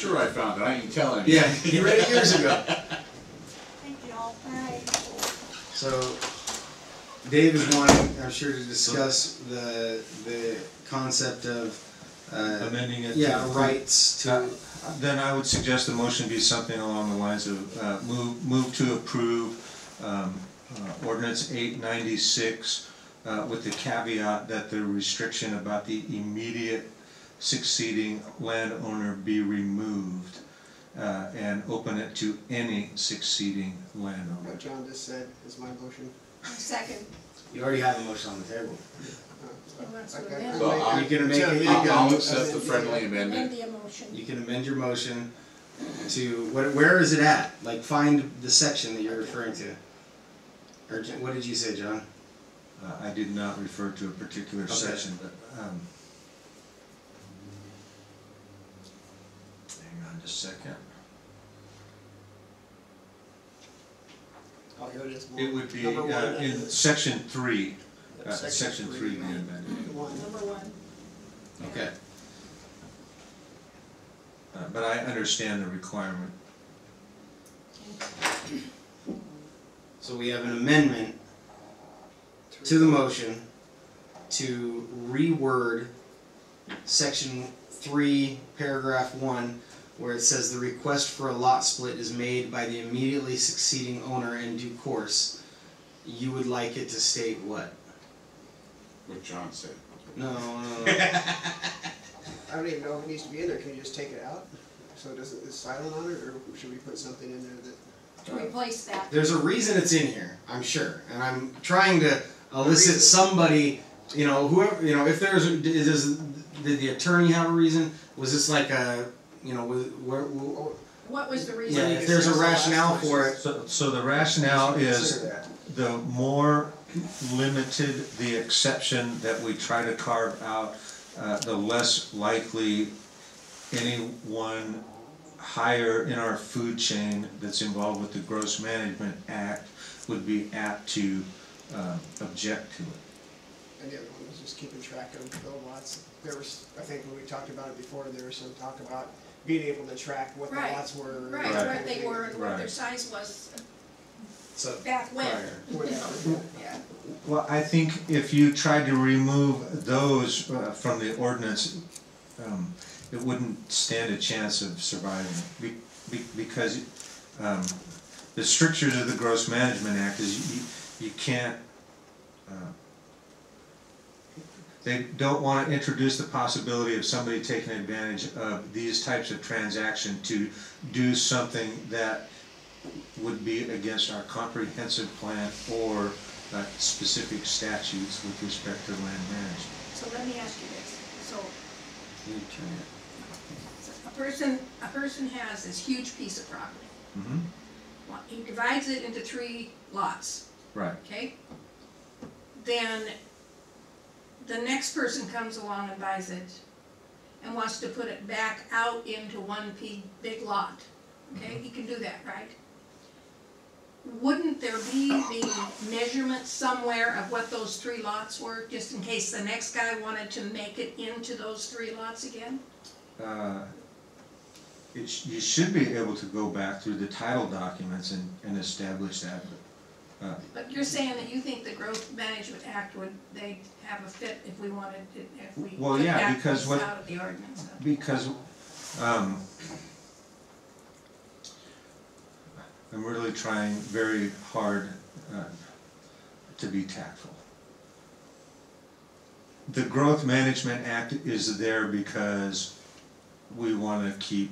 Sure I found it, I can tell him. Yeah, he read it years ago. Thank you all. Bye. So, Dave is wanting, I'm sure, to discuss the, the concept of, Amending it to- yeah, rights to, Then I would suggest the motion be something along the lines of, uh, move, move to approve, um, uh, ordinance eight ninety-six, uh, with the caveat that the restriction about the immediate succeeding landowner be removed, uh, and open it to any succeeding landowner. What John just said is my motion. Second. you already have a motion on the table. He wants I- to I- amend. I So I'm- You can make it, you I'll- I'll accept the friendly Amend amendment. the emotion. you can amend your motion to, what, where is it at? Like, find the section that you're referring to. Or, j- what did you say, John? Uh, I did not refer to a particular Okay. section, but, um, hang on just a second. Oh, here it is. It would be, uh, in section three, uh, Section section three three. be amended. One. Number one. Okay. Uh, but I understand the requirement. So we have an amendment to the motion to reword section three, paragraph one, where it says the request for a lot split is made by the immediately succeeding owner in due course. You would like it to state what? What John said. No, no, no. I don't even know if it needs to be in there, can you just take it out? So does it, is silent on it, or should we put something in there that? To replace that. There's a reason it's in here, I'm sure, and I'm trying to elicit somebody, you know, whoever, you know, if there's, does, did the attorney have a reason? Was this like a, you know, was, where, where- What was the reason? yeah, reason? if there's a rationale for it, So, so the rationale is the more limited the exception that we try to carve out, uh, the less likely anyone higher in our food chain that's involved with the Growth Management Act would be apt to, uh, object to it. And the other one was just keeping track of the lots. There was, I think when we talked about it before, there was some talk about being able to track what the Right. lots were. Right, Right. what they were and what their Right. size was so, back when. Yeah. Well, I think if you tried to remove those uh, from the ordinance, um, it wouldn't stand a chance of surviving. Be- be- Because um, the strictures of the Growth Management Act is you, you can't, uh, they don't want to introduce the possibility of somebody taking advantage of these types of transaction to do something that would be against our comprehensive plan or uh, specific statutes with respect to land management. So let me ask you this, so a person, a person has this huge piece of property. Mm-hmm. Well, He divides it into three lots, Right. okay? Then the next person comes along and buys it and wants to put it back out into one big, big lot, okay? He can do that, right? Wouldn't there be the measurement somewhere of what those three lots were, just in case the next guy wanted to make it into those three lots again? Uh, It, sh- you should be able to go back through the title documents and, and establish that, but uh, But you're saying that you think the Growth Management Act would, they'd have a fit if we wanted, to- if we Well, yeah, because what- out of the ordinance? because, um, I'm really trying very hard, uh, to be tactful. The Growth Management Act is there because we wanna keep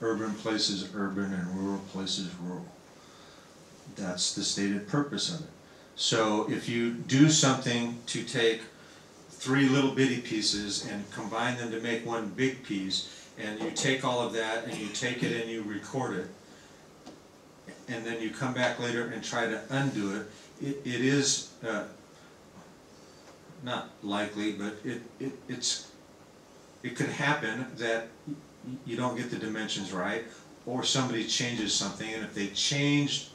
urban places urban and rural places rural. That's the stated purpose of it. So if you do something to take three little bitty pieces and combine them to make one big piece, and you take all of that and you take it and you record it, and then you come back later and try to undo it, it, it is, uh, not likely, but it, it, it's, it could happen that you don't get the dimensions right, or somebody changes something, and if they changed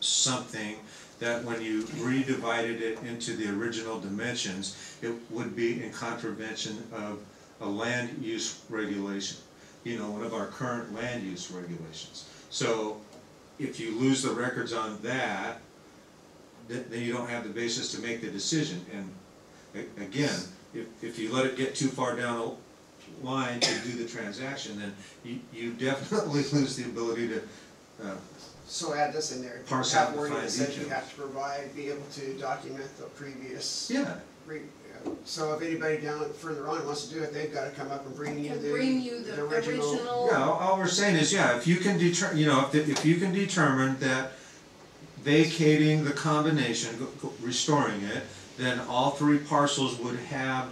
something, that when you redivided it into the original dimensions, it would be in contravention of a land use regulation, you know, one of our current land use regulations. So if you lose the records on that, then, then you don't have the basis to make the decision. And again, if, if you let it get too far down the line to do the transaction, then you, you definitely lose the ability to, uh, So add this in there. Parse out the fine that you have to provide, be able to document the previous. yeah, re- So if anybody down further on wants to do it, they've gotta come up and bring you And the, bring you the the original. original. Yeah, all all we're saying is, yeah, if you can deter, you know, if, the- if you can determine that vacating the combination, go- go- restoring it, then all three parcels would have,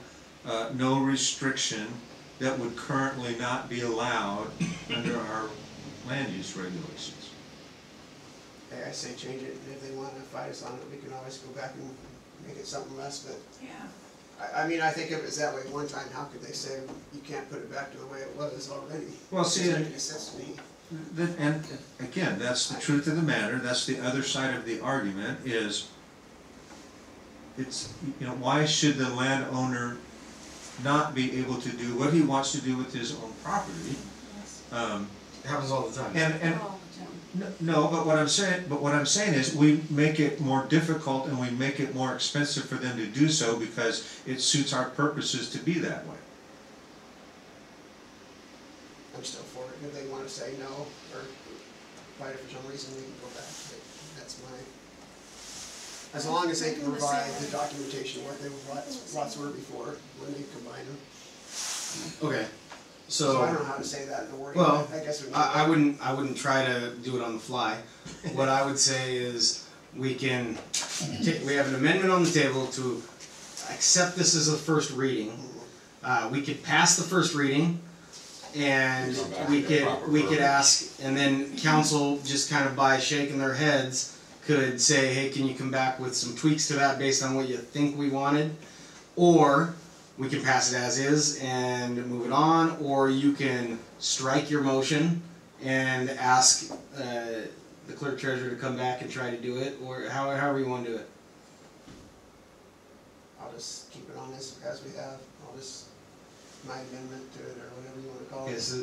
uh, no restriction that would currently not be allowed under our land use regulations. Hey, I say change it, and if they wanna fight us on it, we can always go back and make it something less, but Yeah, I, I mean, I think if it's that way one time, how could they say you can't put it back to the way it was already? Well, see, Doesn't and- make sense to me. That- And again, that's the truth of the matter, that's the other side of the argument is, it's, you know, why should the landowner not be able to do what he wants to do with his own property? Um, It happens all the time. and, and, no, but what I'm saying, but what I'm saying is, we make it more difficult and we make it more expensive for them to do so because it suits our purposes to be that way. I'm still for it, if they wanna say no, or fight it for some reason, we can go back, but that's my. As long as they can provide the documentation, what the lots, lots were before, when they combine them. Okay, So I don't know how to say that in the wording, well, I guess. we need- I, I wouldn't, I wouldn't try to do it on the fly. What I would say is, we can, ta- we have an amendment on the table to accept this as a first reading. Uh, we could pass the first reading, and we could, we could ask, and then council, just kind of by shaking their heads, could say, hey, can you come back with some tweaks to that based on what you think we wanted? Or we can pass it as is and move it on, or you can strike your motion and ask uh, the clerk treasurer to come back and try to do it, or how- however you want to do it. I'll just keep it on this as we have, I'll just, my amendment to it, or whatever you wanna call it. Yes, uh,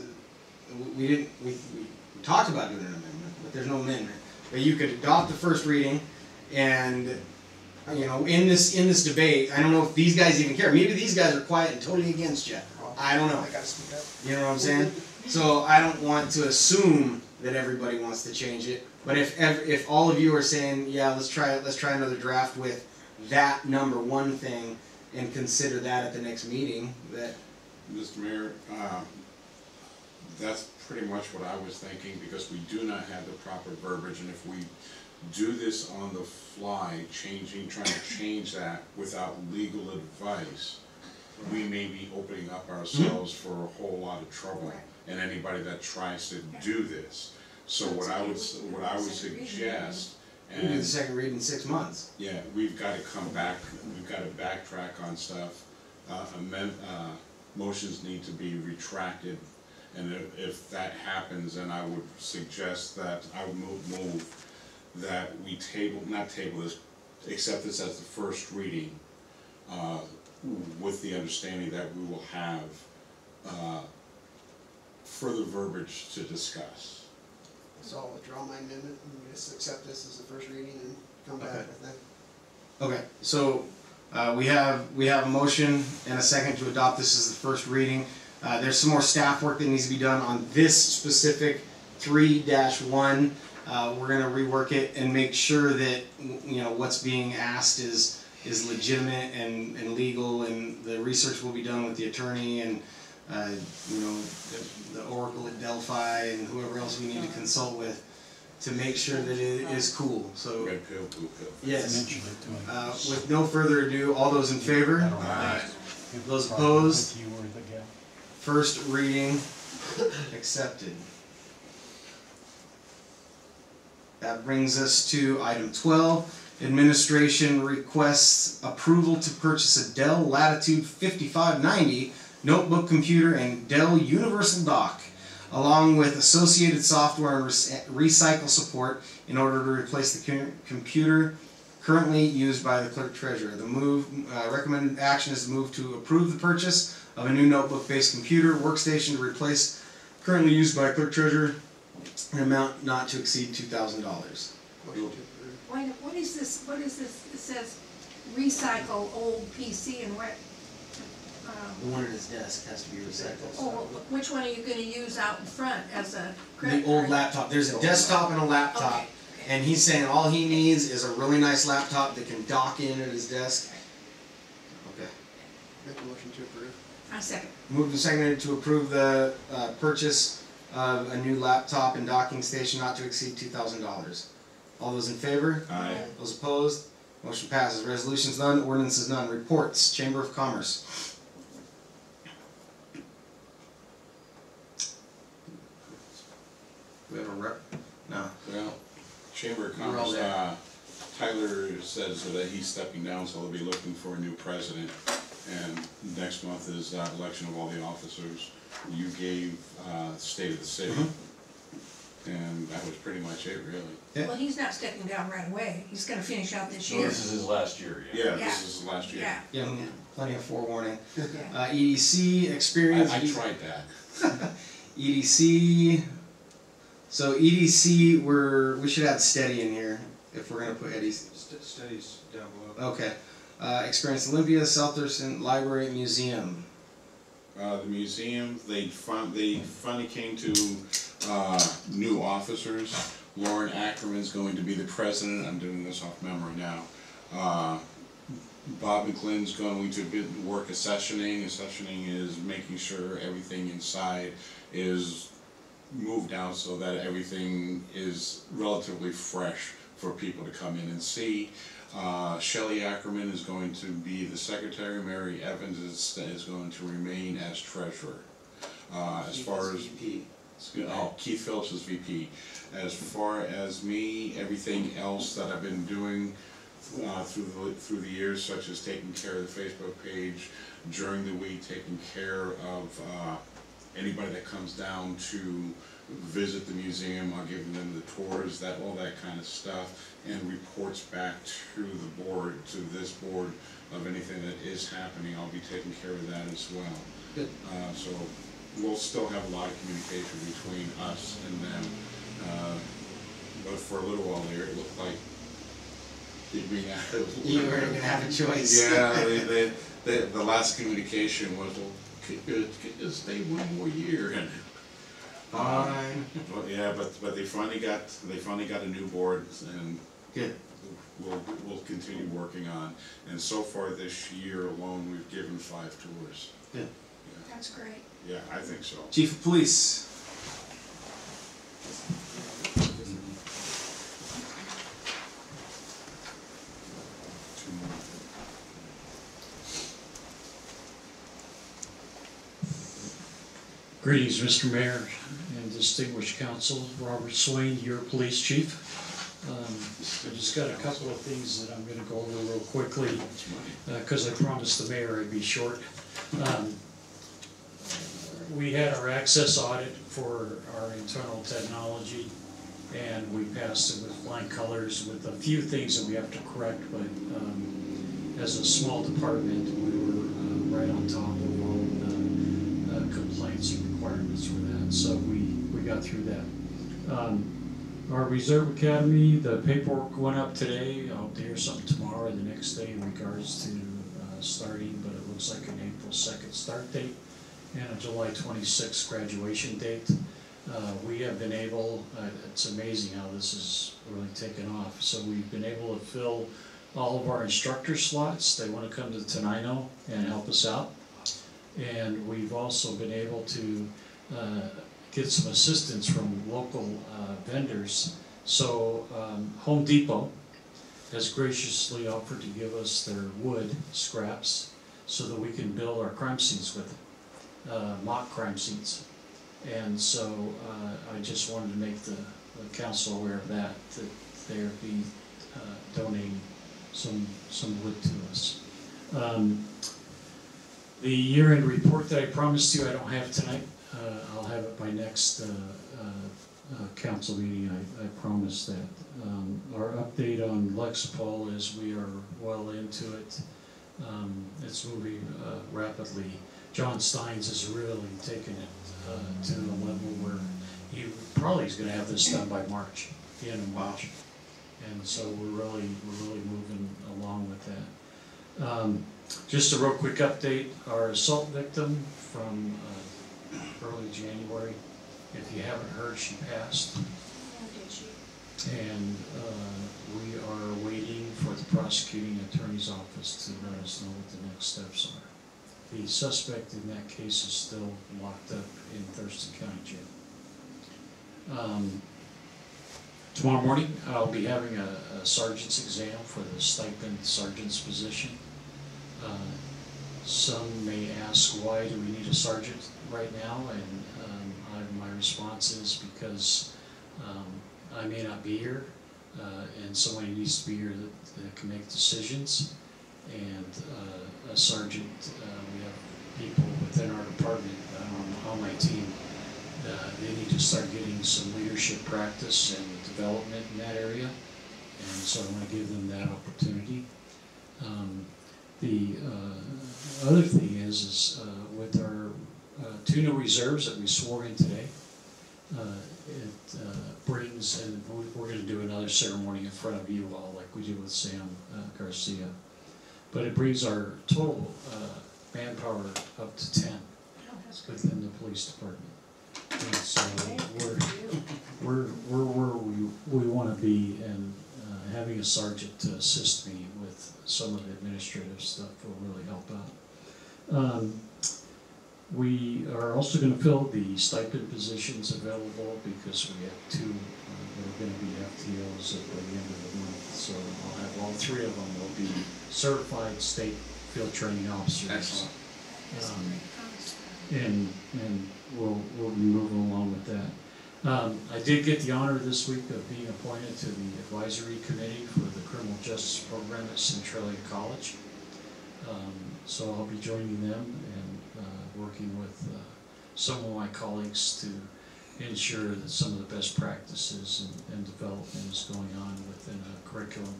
we- didn't, we, we we talked about doing an amendment, but there's no amendment. But you could adopt the first reading and, you know, in this, in this debate, I don't know if these guys even care. Maybe these guys are quiet and totally against you. I don't know. I gotta speak up. You know what I'm saying? So I don't want to assume that everybody wants to change it. But if ev- if all of you are saying, yeah, let's try let's try another draft with that number one thing and consider that at the next meeting, that Mr. Mayor, uh, that's pretty much what I was thinking, because we do not have the proper verbiage, and if we do this on the fly, changing, trying to change that without legal advice, we may be opening up ourselves for a whole lot of trouble, and anybody that tries to do this. So what I would, what I would suggest, we can do the and second read in six months. yeah, we've gotta come back, we've gotta backtrack on stuff. Uh, amend, uh, motions need to be retracted. And if, if that happens, then I would suggest that, I would move, move that we table, not table this, accept this as the first reading, uh, with the understanding that we will have, uh, further verbiage to discuss. So I'll withdraw my amendment and just accept this as the first reading and come back Okay. with that. Okay, so, uh, we have, we have a motion and a second to adopt this as the first reading. Uh, there's some more staff work that needs to be done on this specific three dash one. Uh, we're gonna rework it and make sure that, you know, what's being asked is, is legitimate and, and legal, and the research will be done with the attorney and, uh, you know, the- the Oracle at Delphi and whoever else we need to consult with to make sure that it is cool, so. Red pill, blue pill. Yes. Mention it to him. Uh, with no further ado, all those in favor? Aye. Those opposed? With you or the gal. First reading accepted. That brings us to item twelve. Administration requests approval to purchase a Dell Latitude fifty-five ninety notebook computer and Dell Universal Dock, along with associated software and recycle support in order to replace the computer currently used by the clerk treasurer. The move, uh, recommended action is the move to approve the purchase of a new notebook-based computer workstation to replace currently used by clerk treasurer, an amount not to exceed two thousand dollars. Motion. Wait, what is this, what is this, it says recycle old PC and what? The um, one at his desk has to be recycled. Oh, which one are you gonna use out in front as a The old card? laptop, there's a desktop and a laptop, Okay, and he's saying all he needs is a really nice laptop that can dock in at his desk. Okay. Make a motion to approve. I second. Moved and seconded to approve the, uh, purchase of a new laptop and docking station not to exceed two thousand dollars. All those in favor? Aye. Those opposed? Motion passes. Resolutions none, ordinances none. Reports, Chamber of Commerce. We have a rep? No. Well, Chamber of Commerce, uh, Tyler says that he's stepping down, so they'll be looking for a new president. And next month is, uh, election of all the officers. You gave, uh, state of the city. And that was pretty much it, really. Yeah. Well, he's not stepping down right away, he's gonna finish out this So year. this is his last year, yeah? Yeah, Yeah. this is his last year. Yeah, Yeah, plenty of forewarning. yeah. Uh, EDC experience. I, I tried that. EDC. So EDC, we're we should add steady in here if we're gonna put EDC. St- Studies down below. Okay. Uh, experience Olympia, South Thurston Library Museum. Uh, the museum, they they finally came to, uh, new officers. Lauren Ackerman's going to be the president, I'm doing this off memory now. Uh, Bob McLean's going to be, work accessioning, accessioning is making sure everything inside is moved out so that everything is relatively fresh for people to come in and see. Uh, Shelley Ackerman is going to be the secretary, Mary Evans is, is going to remain as treasurer. Uh, as far as, oh, Keith Phillips is VP. As far as me, everything else that I've been doing, uh, through the, through the years, such as taking care of the Facebook page, during the week, taking care of, uh, anybody that comes down to visit the museum, I'll give them the tours, that, all that kind of stuff, and reports back to the board, to this board, of anything that is happening, I'll be taking care of that as well. Good. Uh, so, we'll still have a lot of communication between us and them, uh, but for a little while there, it looked like they'd be out of. You weren't gonna have a choice. Yeah, they, they, the, the last communication was, well, could, could, stay one more year? And, um, Fine. Well, yeah, but, but they finally got, they finally got a new board and Good. we'll, we'll continue working on. And so far this year alone, we've given five tours. Good. That's great. Yeah, I think so. Chief of Police. Greetings, Mr. Mayor and distinguished council. Robert Swain, your police chief. Um, I just got a couple of things that I'm gonna go over real quickly, because I promised the mayor I'd be short. Um, We had our access audit for our internal technology, and we passed it with flying colors with a few things that we have to correct, but um, as a small department, we were uh, right on top of all the uh, complaints and requirements for that, so we, we got through that. Um, our Reserve Academy, the paperwork went up today. I hope to hear something tomorrow or the next day in regards to uh, starting, but it looks like an April second start date and a July twenty-sixth graduation date. Uh, We have been able, uh, it's amazing how this has really taken off. So we've been able to fill all of our instructor slots. They want to come to Tenino and help us out. And we've also been able to uh, get some assistance from local uh, vendors. So um, Home Depot has graciously offered to give us their wood scraps so that we can build our crime scenes with it, uh, mock crime scenes. And so uh, I just wanted to make the, the council aware of that, that they'll be uh, donating some, some wood to us. Um, The year-end report that I promised you I don't have tonight, I'll have it by next uh, uh, uh, council meeting, I, I promise that. Um, Our update on Lexipol is we are well into it. Um, It's moving uh, rapidly. John Steins has really taken it uh, to the level where he probably is gonna have this done by March, the end of March. And so we're really, we're really moving along with that. Um, Just a real quick update, our assault victim from uh, early January, if you haven't heard, she passed. And uh, we are waiting for the prosecuting attorney's office to let us know what the next steps are. The suspect in that case is still locked up in Thurston County Jail. Um, Tomorrow morning, I'll be having a a sergeant's exam for the stipend sergeant's position. Uh, Some may ask, why do we need a sergeant right now? And um, I- my response is because um, I may not be here, uh, and somebody needs to be here that that can make decisions. And uh, a sergeant, uh, we have people within our department, um, on my team, uh, they need to start getting some leadership practice and development in that area. And so I want to give them that opportunity. Um, The uh, other thing is, is uh, with our two new reserves that we swore in today, uh, it uh, brings, and we- we're going to do another ceremony in front of you all, like we did with Sam uh, Garcia. But it brings our total uh, manpower up to ten within the police department. And so we're, we're, we're where we, we wanna be and, uh, having a sergeant to assist me with some of the administrative stuff will really help out. Um, we are also gonna fill the stipend positions available because we have two, uh, that are gonna be FTOs at the end of the month. So I'll have, all three of them will be certified state field training officers. Excellent. Um, and, and we'll, we'll be moving along with that. Um, I did get the honor this week of being appointed to the advisory committee for the criminal justice program at Centralia College. Um, so I'll be joining them and, working with, uh, some of my colleagues to ensure that some of the best practices and, and development is going on within a curriculum,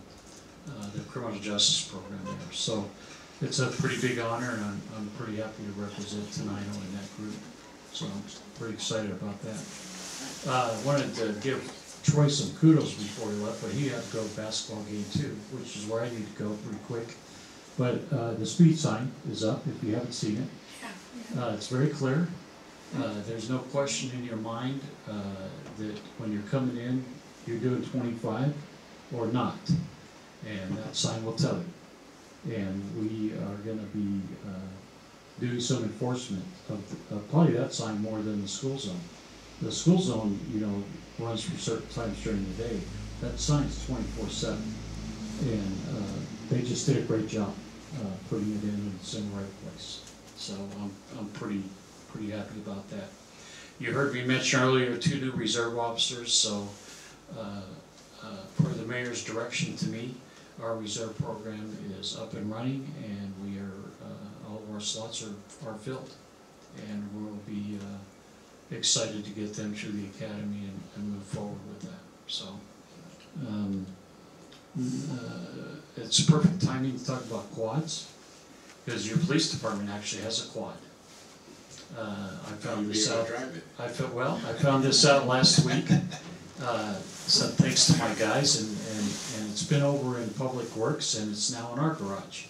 uh, the criminal justice program there. So, it's a pretty big honor, and I'm, I'm pretty happy to represent Tenino in that group. So I'm pretty excited about that. Uh, I wanted to give Troy some kudos before he left, but he had to go to basketball game too, which is where I need to go pretty quick. But uh, the speed sign is up, if you haven't seen it. Uh, It's very clear. Uh, There's no question in your mind uh, that when you're coming in, you're doing twenty-five or not. And that sign will tell you. And we are gonna be, uh, doing some enforcement of, of probably that sign more than the school zone. The school zone, you know, runs for certain times during the day, that sign's twenty-four seven. And, uh, they just did a great job, uh, putting it in, in the right place. So I'm, I'm pretty, pretty happy about that. You heard me mention earlier, two new reserve officers, so, uh, uh, per the mayor's direction to me, our reserve program is up and running and we are, uh, all of our slots are, are filled. And we'll be, uh, excited to get them through the academy and, and move forward with that, so. Um, uh, it's perfect timing to talk about quads, because your police department actually has a quad. Uh, I found this out, to. I found, well, I found this out last week. uh, so thanks to my guys, and, and, and it's been over in Public Works, and it's now in our garage.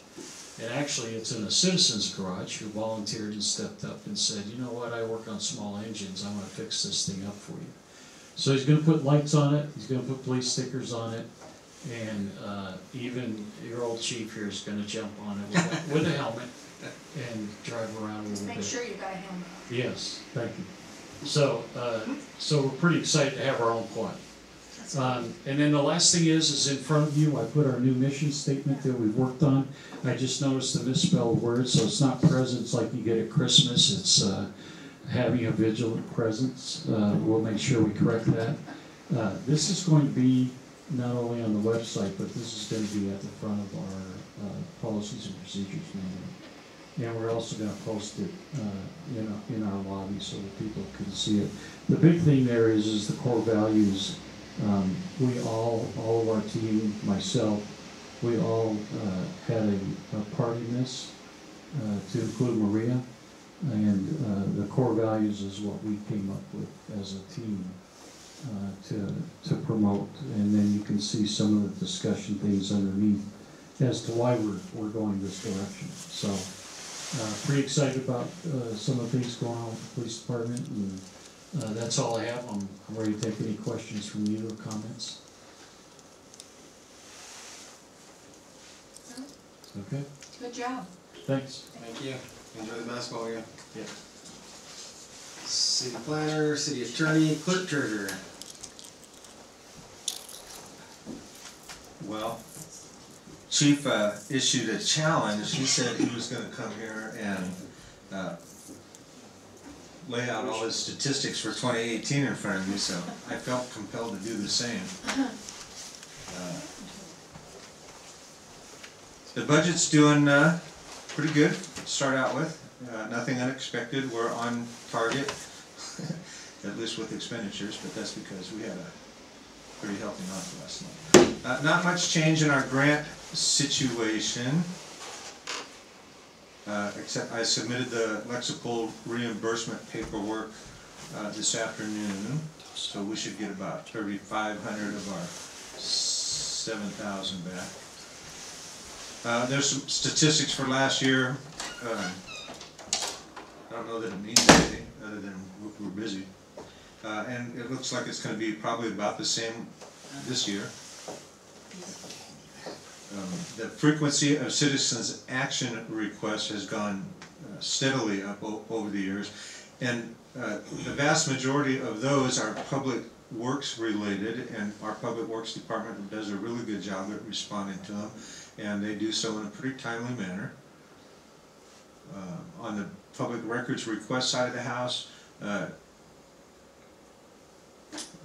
And actually, it's in a citizen's garage who volunteered and stepped up and said, you know what, I work on small engines, I'm gonna fix this thing up for you. So he's gonna put lights on it, he's gonna put police stickers on it, and, uh, even your old chief here is gonna jump on it with a, with a helmet and drive around a Just little bit. make sure you've got a helmet on. Yes, thank you. So, uh, so we're pretty excited to have our own. That's Um, and then the last thing is, is in front of you, I put our new mission statement that we've worked on. I just noticed the misspelled word, so it's not presents like you get at Christmas, it's, uh, having a vigilant presence. Uh, we'll make sure we correct that. Uh, this is going to be not only on the website, but this is gonna be at the front of our, uh, policies and procedures manual. And we're also gonna post it, uh, in, our- in our lobby so that people can see it. The big thing there is, is the core values. Um, we all, all of our team, myself, we all, uh, had a, a part in this, uh, to include Maria. And, uh, the core values is what we came up with as a team, uh, to, to promote. And then you can see some of the discussion things underneath as to why we're, we're going this direction. So, uh, pretty excited about, uh, some of the things going on with the police department and, uh, that's all I have. I'm, I'm ready to take any questions from you or comments. Okay, Good job. thanks. Thank you. Enjoy the basketball game. Yeah. City planner, city attorney, clerk treasurer. Well, Chief uh, issued a challenge, he said he was gonna come here and uh, lay out all his statistics for twenty eighteen in front of me, so I felt compelled to do the same. Uh, The budget's doing uh, pretty good, to start out with, Uh, nothing unexpected, we're on target, at least with expenditures, but that's because we had a pretty healthy month last month. Uh, not much change in our grant situation. Uh, except I submitted the Lexipol reimbursement paperwork, uh, this afternoon. So we should get about thirty-five hundred of our seven thousand back. Uh, there's some statistics for last year. Um, I don't know that it means anything, other than we're busy. Uh, and it looks like it's gonna be probably about the same this year. Um, The frequency of citizens' action requests has gone uh, steadily up over the years. And uh, the vast majority of those are public works related, and our Public Works Department does a really good job at responding to them. And they do so in a pretty timely manner. Uh, On the public records request side of the house, uh,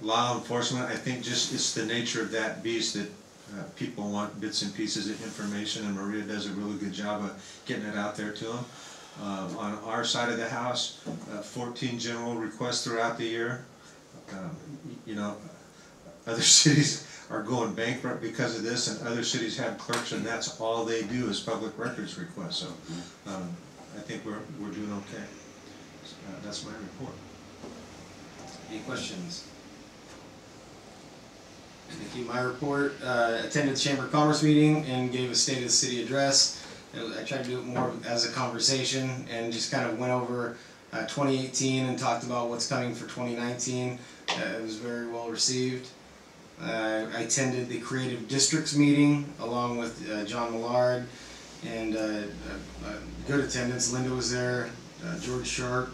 law enforcement, I think just it's the nature of that beast that uh, people want bits and pieces of information, and Maria does a really good job of getting it out there to them. Uh, on our side of the house, uh, fourteen general requests throughout the year. Um, You know, other cities are going bankrupt because of this, and other cities have clerks, and that's all they do is public records requests, so, um, I think we're, we're doing okay. Uh, That's my report. Any questions? Thank you. My report, uh, attended the Chamber of Commerce meeting and gave a state of the city address. I tried to do it more as a conversation and just kind of went over uh, 2018 and talked about what's coming for 2019. Uh, It was very well received. Uh, I attended the Creative Districts meeting along with uh, John Millard and uh, good attendance. Linda was there, uh, George Sharp,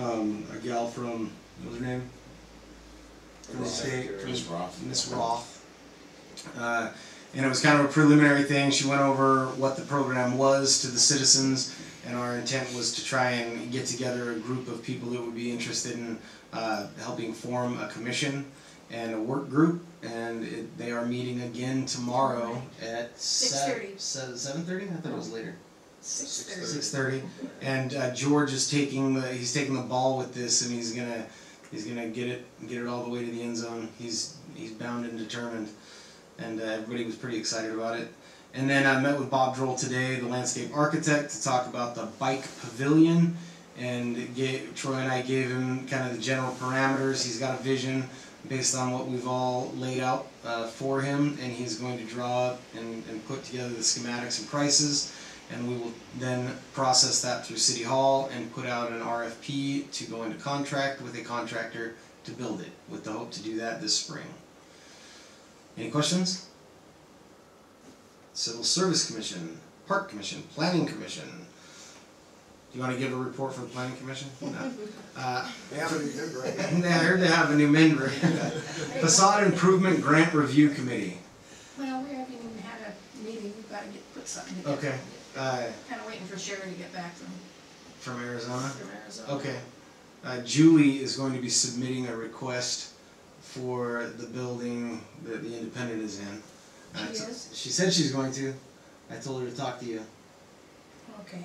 um, a gal from, what was her name? From the state. Miss Roth. Miss Roth. Uh, and it was kind of a preliminary thing. She went over what the program was to the citizens, and our intent was to try and get together a group of people that would be interested in uh, helping form a commission and a work group. And it, they are meeting again tomorrow at 6:30. Seven thirty? I thought it was later. Six thirty. Six thirty, and uh, George is taking the he's taking the ball with this, and he's gonna he's gonna get it get it all the way to the end zone. He's he's bound and determined, and uh, everybody was pretty excited about it. And then I met with Bob Droll today, the landscape architect, to talk about the bike pavilion, and Troy and I gave him kind of the general parameters. He's got a vision based on what we've all laid out uh, for him, and he's going to draw and, and put together the schematics and prices, and we will then process that through City Hall and put out an RFP to go into contract with a contractor to build it, with the hope to do that this spring. Any questions? Civil Service Commission, Park Commission, Planning Commission. Do you wanna give a report for the Planning Commission? No. Uh, They have a new member. I heard they have a new member. Facade Improvement Grant Review Committee. Well, we haven't even had a meeting, we've gotta get, put something together. Okay, uh, Kinda waiting for Sherry to get back from, from Arizona? from Arizona. Okay. Uh, Julie is going to be submitting a request for the building that the Independent is in. Uh, She it's- is? She said she's going to. I told her to talk to you. Okay,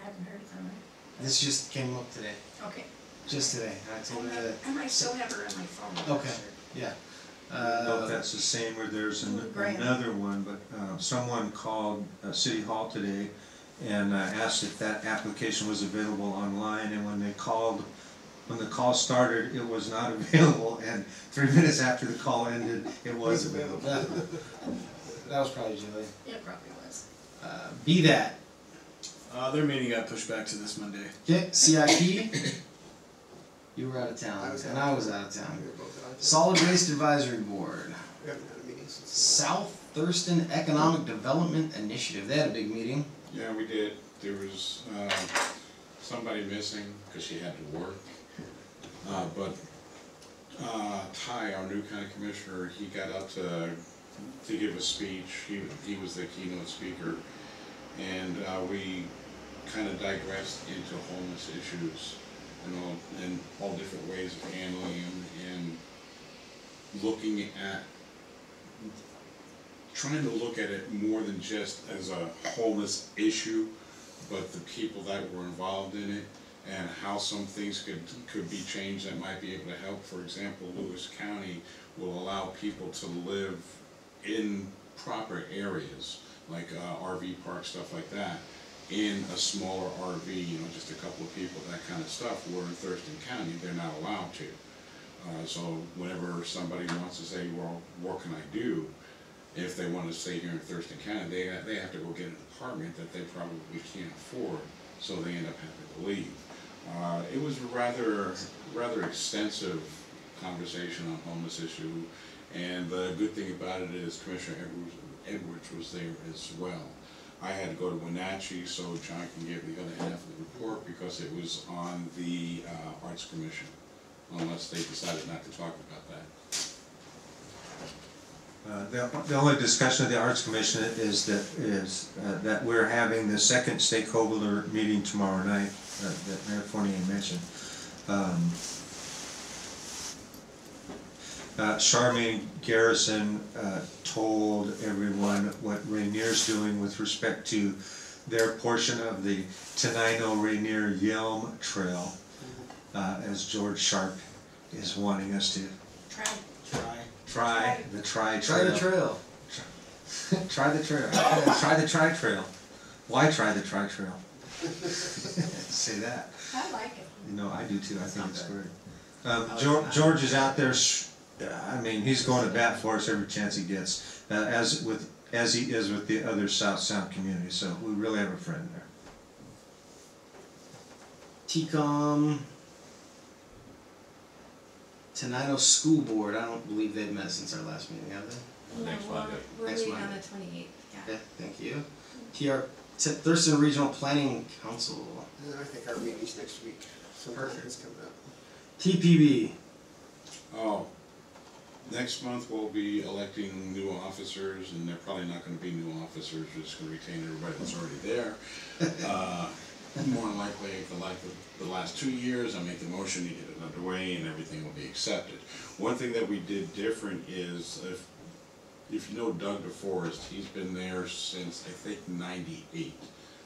I haven't heard from her. This just came up today, Okay. just today. I told her that, I might still have her on my phone. I'm not Okay. sure. yeah. I don't know Uh, if that's the same or there's an- Grant. another one, but uh, someone called uh, City Hall today and uh, asked if that application was available online, and when they called, when the call started, it was not available, and three minutes after the call ended, it was available. that, that was probably Julie. It probably was. Uh, be that. Uh, their meeting got pushed back to this Monday. Okay, CIP. You were out of town, I was and out. I was out of town. We were both out. Solid Waste Advisory Board. We haven't had a meeting since. South Thurston Economic Development Initiative. They had a big meeting. Yeah, we did. There was, uh, somebody missing because she had to work. Uh, but, uh, Ty, our new county commissioner, he got up to, to give a speech. He, he was the keynote speaker. And, uh, we kind of digressed into homeless issues and all, and all different ways of handling them and looking at trying to look at it more than just as a homeless issue, but the people that were involved in it and how some things could, could be changed that might be able to help. For example, Lewis County will allow people to live in proper areas, like uh, RV parks, stuff like that, in a smaller RV, you know, just a couple of people, that kind of stuff, where in Thurston County, they're not allowed to. Uh, so whenever somebody wants to say, well, what can I do? If they want to stay here in Thurston County, they, they have to go get an apartment that they probably can't afford, so they end up having to leave. Uh, it was a rather, rather extensive conversation on homeless issue, and the good thing about it is Commissioner Edwards, Edwards was there as well. I had to go to Wenatchee so John can give the other half of the report because it was on the, uh, Arts Commission, unless they decided not to talk about that. Uh, The the only discussion of the Arts Commission is that, is uh, that we're having the second stakeholder meeting tomorrow night, uh, that Mayor Fournier mentioned. Um, uh, Charmaine Garrison uh, told everyone what Rainier's doing with respect to their portion of the Tenino Rainier Yelm Trail, uh, as George Sharp is wanting us to Try. Try. try the Try trail. Try the trail. Try the trail. try the tri trail. Why try the tri trail? Say that. I like it. You know, I do too. I think it's great. Um, George. George is out there. Sh- I mean, he's going to bat for us every chance he gets, uh, as with as he is with the other South Sound community. So we really have a friend there. TCOM. Tenino School Board. I don't believe they've met since our last meeting, have they? Next No, we're- Monday. We're Next meeting on Monday. the twenty-eighth, yeah. Okay, thank you. TR, T- Thurston Regional Planning Council. I think our meeting's next week, so Perfect. it's coming up. TPB. Oh, next month we'll be electing new officers, and they're probably not gonna be new officers, we're just gonna retain everybody that's already there. Uh, More than likely, for like the, the last two years, I make the motion to get it underway and everything will be accepted. One thing that we did different is, if, if you know Doug DeForest, he's been there since, I think, ninety-eight.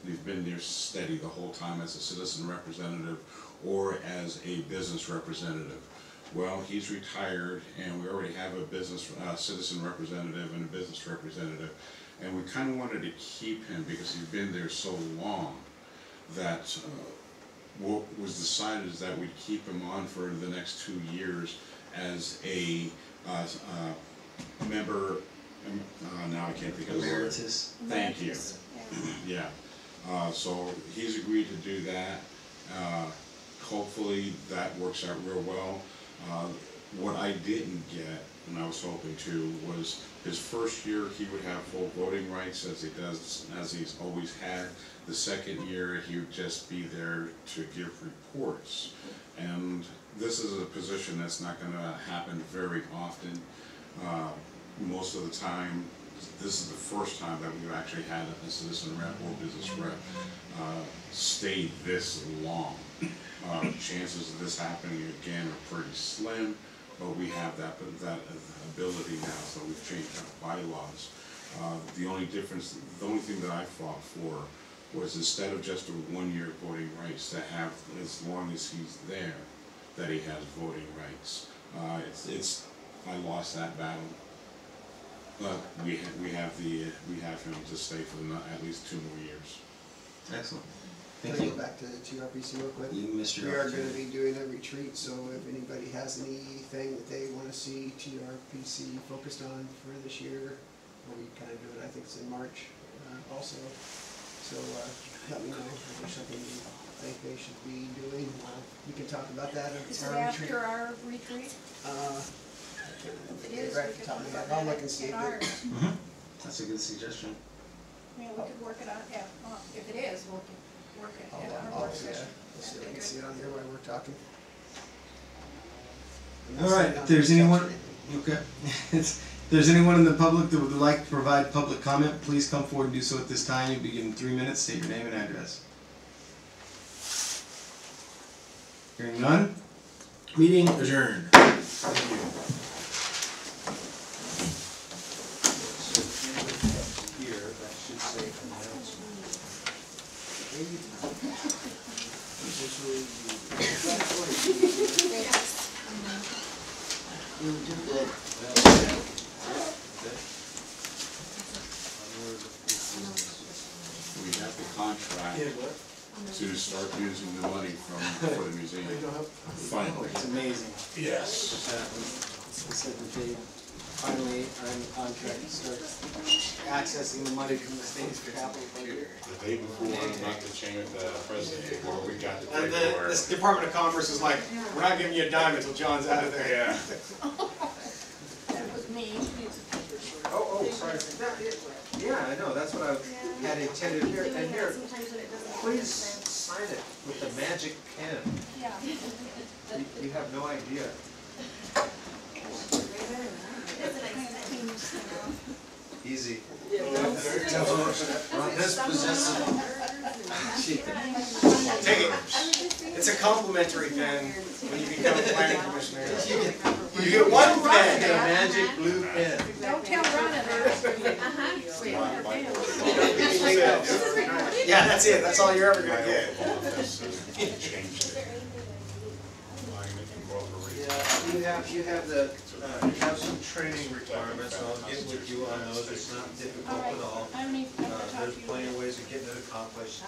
He's been there steady the whole time as a citizen representative or as a business representative. Well, he's retired and we already have a business, uh, citizen representative and a business representative. And we kinda wanted to keep him because he's been there so long that, uh, what was decided is that we'd keep him on for the next two years as a, uh, uh, member, um, uh, now I can't think of the word. Emeritus. Thank you. Yeah, uh, so he's agreed to do that. Uh, hopefully that works out real well. Uh, what I didn't get, and I was hoping to, was his first year, he would have full voting rights as he does, as he's always had. The second year, he would just be there to give reports. And this is a position that's not gonna happen very often. Uh, most of the time, this is the first time that we've actually had a citizen rep or business rep uh, stay this long. Uh, Chances of this happening again are pretty slim, but we have that, that ability now, so we've changed our bylaws. Uh, The only difference, the only thing that I fought for was instead of just a one-year voting rights, to have, as long as he's there, that he has voting rights. Uh, It's, it's, I lost that battle. But we, ha- we have the, we have him to stay for the, at least two more years. Excellent. Can Thank I you. go back to TRPC real quick? You missed your We are gonna be doing a retreat, so if anybody has anything that they wanna see TRPC focused on for this year, or we kinda do it, I think it's in March, uh, also. So, uh, let me know if there's something you think they should be doing, uh, we can talk about that at Is it our retreat. after our retreat? Uh, If it is, right we at the could top talk of my head, I'll look that and see in if it- ours. Mhm. That's a good suggestion. I mean, we could work it out, yeah, well, if it is, we'll get- work it I'll, I'll, yeah, let's see if I can see it on here while we're talking. All right, if there's anyone, okay. If there's anyone in the public that would like to provide public comment, please come forward and do so at this time. You'll be given three minutes, state your name and address. Hearing none, meeting adjourned. Thank you. Here, that should say announcement. We have the contract to start using the money from, for the museum. Finally. It's amazing. Yes. They said that they finally are in the contract to start accessing the money from the state's capital budget. The day before, not to change the president, before we got the And the, paperwork. this Department of Commerce is like, we're not giving you a dime until John's out of there. Yeah. That was me. Oh, oh, sorry. Yeah, I know, that's what I had intended here, and here, please sign it with the magic pen. Yeah. You, you have no idea. Easy. On this possessive Take it. It's a complimentary pen when you become a planning commissioner. You get one The pen. magic blue pen. Don't tell Ron Yeah, that's it. That's all you're ever gonna get. Changed it. Line it and go over it. Yeah, you have, you have the, uh, you have some training requirements, and I'll get with you on those, it's not difficult at all. I don't even have to Uh, there's plenty of ways of getting it accomplished. Uh,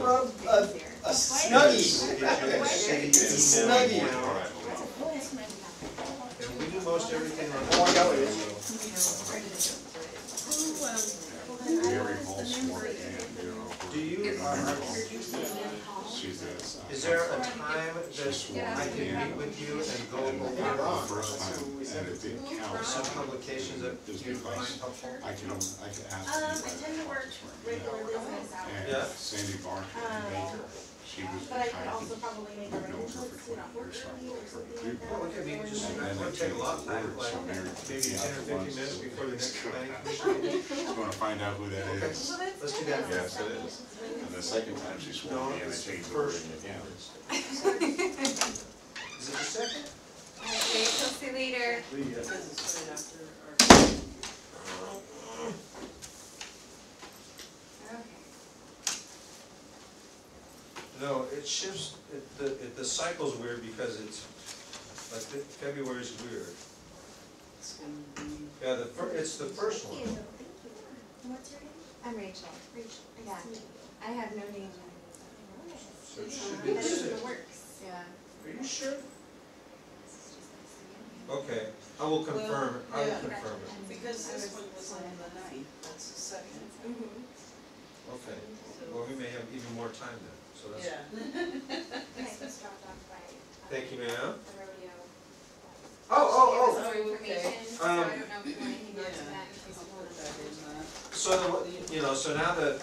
Well, a, a snuggie. We'll get you a It's a email snuggie. now, And we do most everything on. Oh, I know it is. Mary Hallsworth and, you know. Do you, are, are, She's a. is there a time that I can meet with you and go over first time, and it didn't some publications that Just you find because helpful? I can, I can ask Um, you. I tend to work regular business hours, And Yeah. Sandy Barker, the baker, she was but I could retired. also probably make I've known her arrangements for to not twenty work years, so early or something I like. Well, okay, I mean, just, And it then won't take a lot of time, the like word, maybe took ten or fifteen minutes before the ones. next planning commission meeting. Just wanna find out who that is. Let's do that. Yes, it is. And the second time she swore No, me and I it's changed the first. again. Is it the second? Okay, so see you later. No, it shifts, it, the, it, the cycle's weird because it's, like, Fe- February's weird. Yeah, the fir, it's the first one. you, thank you. And what's your name? I'm Rachel. Rachel. Yeah. Nice to I have no name. So it should be That is in listed. the works. Yeah. Are you sure? This is just nice to meet Okay, I will confirm, it. I will yeah. confirm it. Because this one was on the ninth, that's the second. Okay, well, we may have even more time then, so that's. Yeah. This was dropped off by Thank you, ma'am. the. Oh, oh, oh. more information, so Um, I don't know if you want anything more to Yeah. that in case I'll you put want that in that. So, you know, so now that,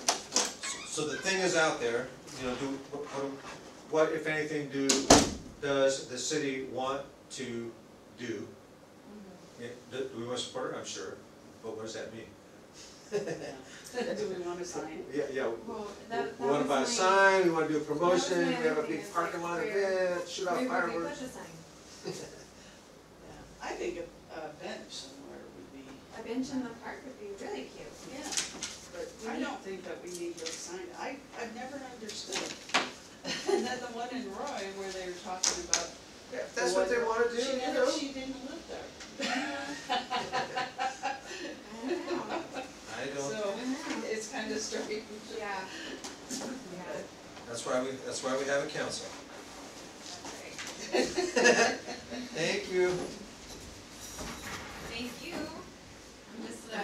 so the thing is out there, you know, do, what, what- what, if anything, do, does the city want to do? Mm-hmm. Yeah, Do do we want to support it? I'm sure, but what does that mean? Do we want to sign? Yeah, yeah, Well, we that, that wanna buy a sign, we wanna do a promotion, we have a other thing big is parking like lot where- event, shoot out Where would we fireworks. put the sign? Yeah. I think a, a bench somewhere would be, A bench in the park would be really cute. yeah, but I don't think that we need those signs. I, I've never understood. And then the one in Roy where they were talking about. Yeah, if that's what they wanna do, She you never, know. she didn't live there. I don't know. I don't, So, it's kind of strange. Yeah. But that's why we, that's why we have a council. Thank you. Thank you. I'm just, uh,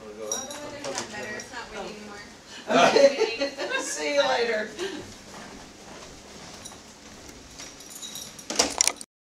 Wanna well, go? the weather's not better, it's not raining anymore. Okay, see you later.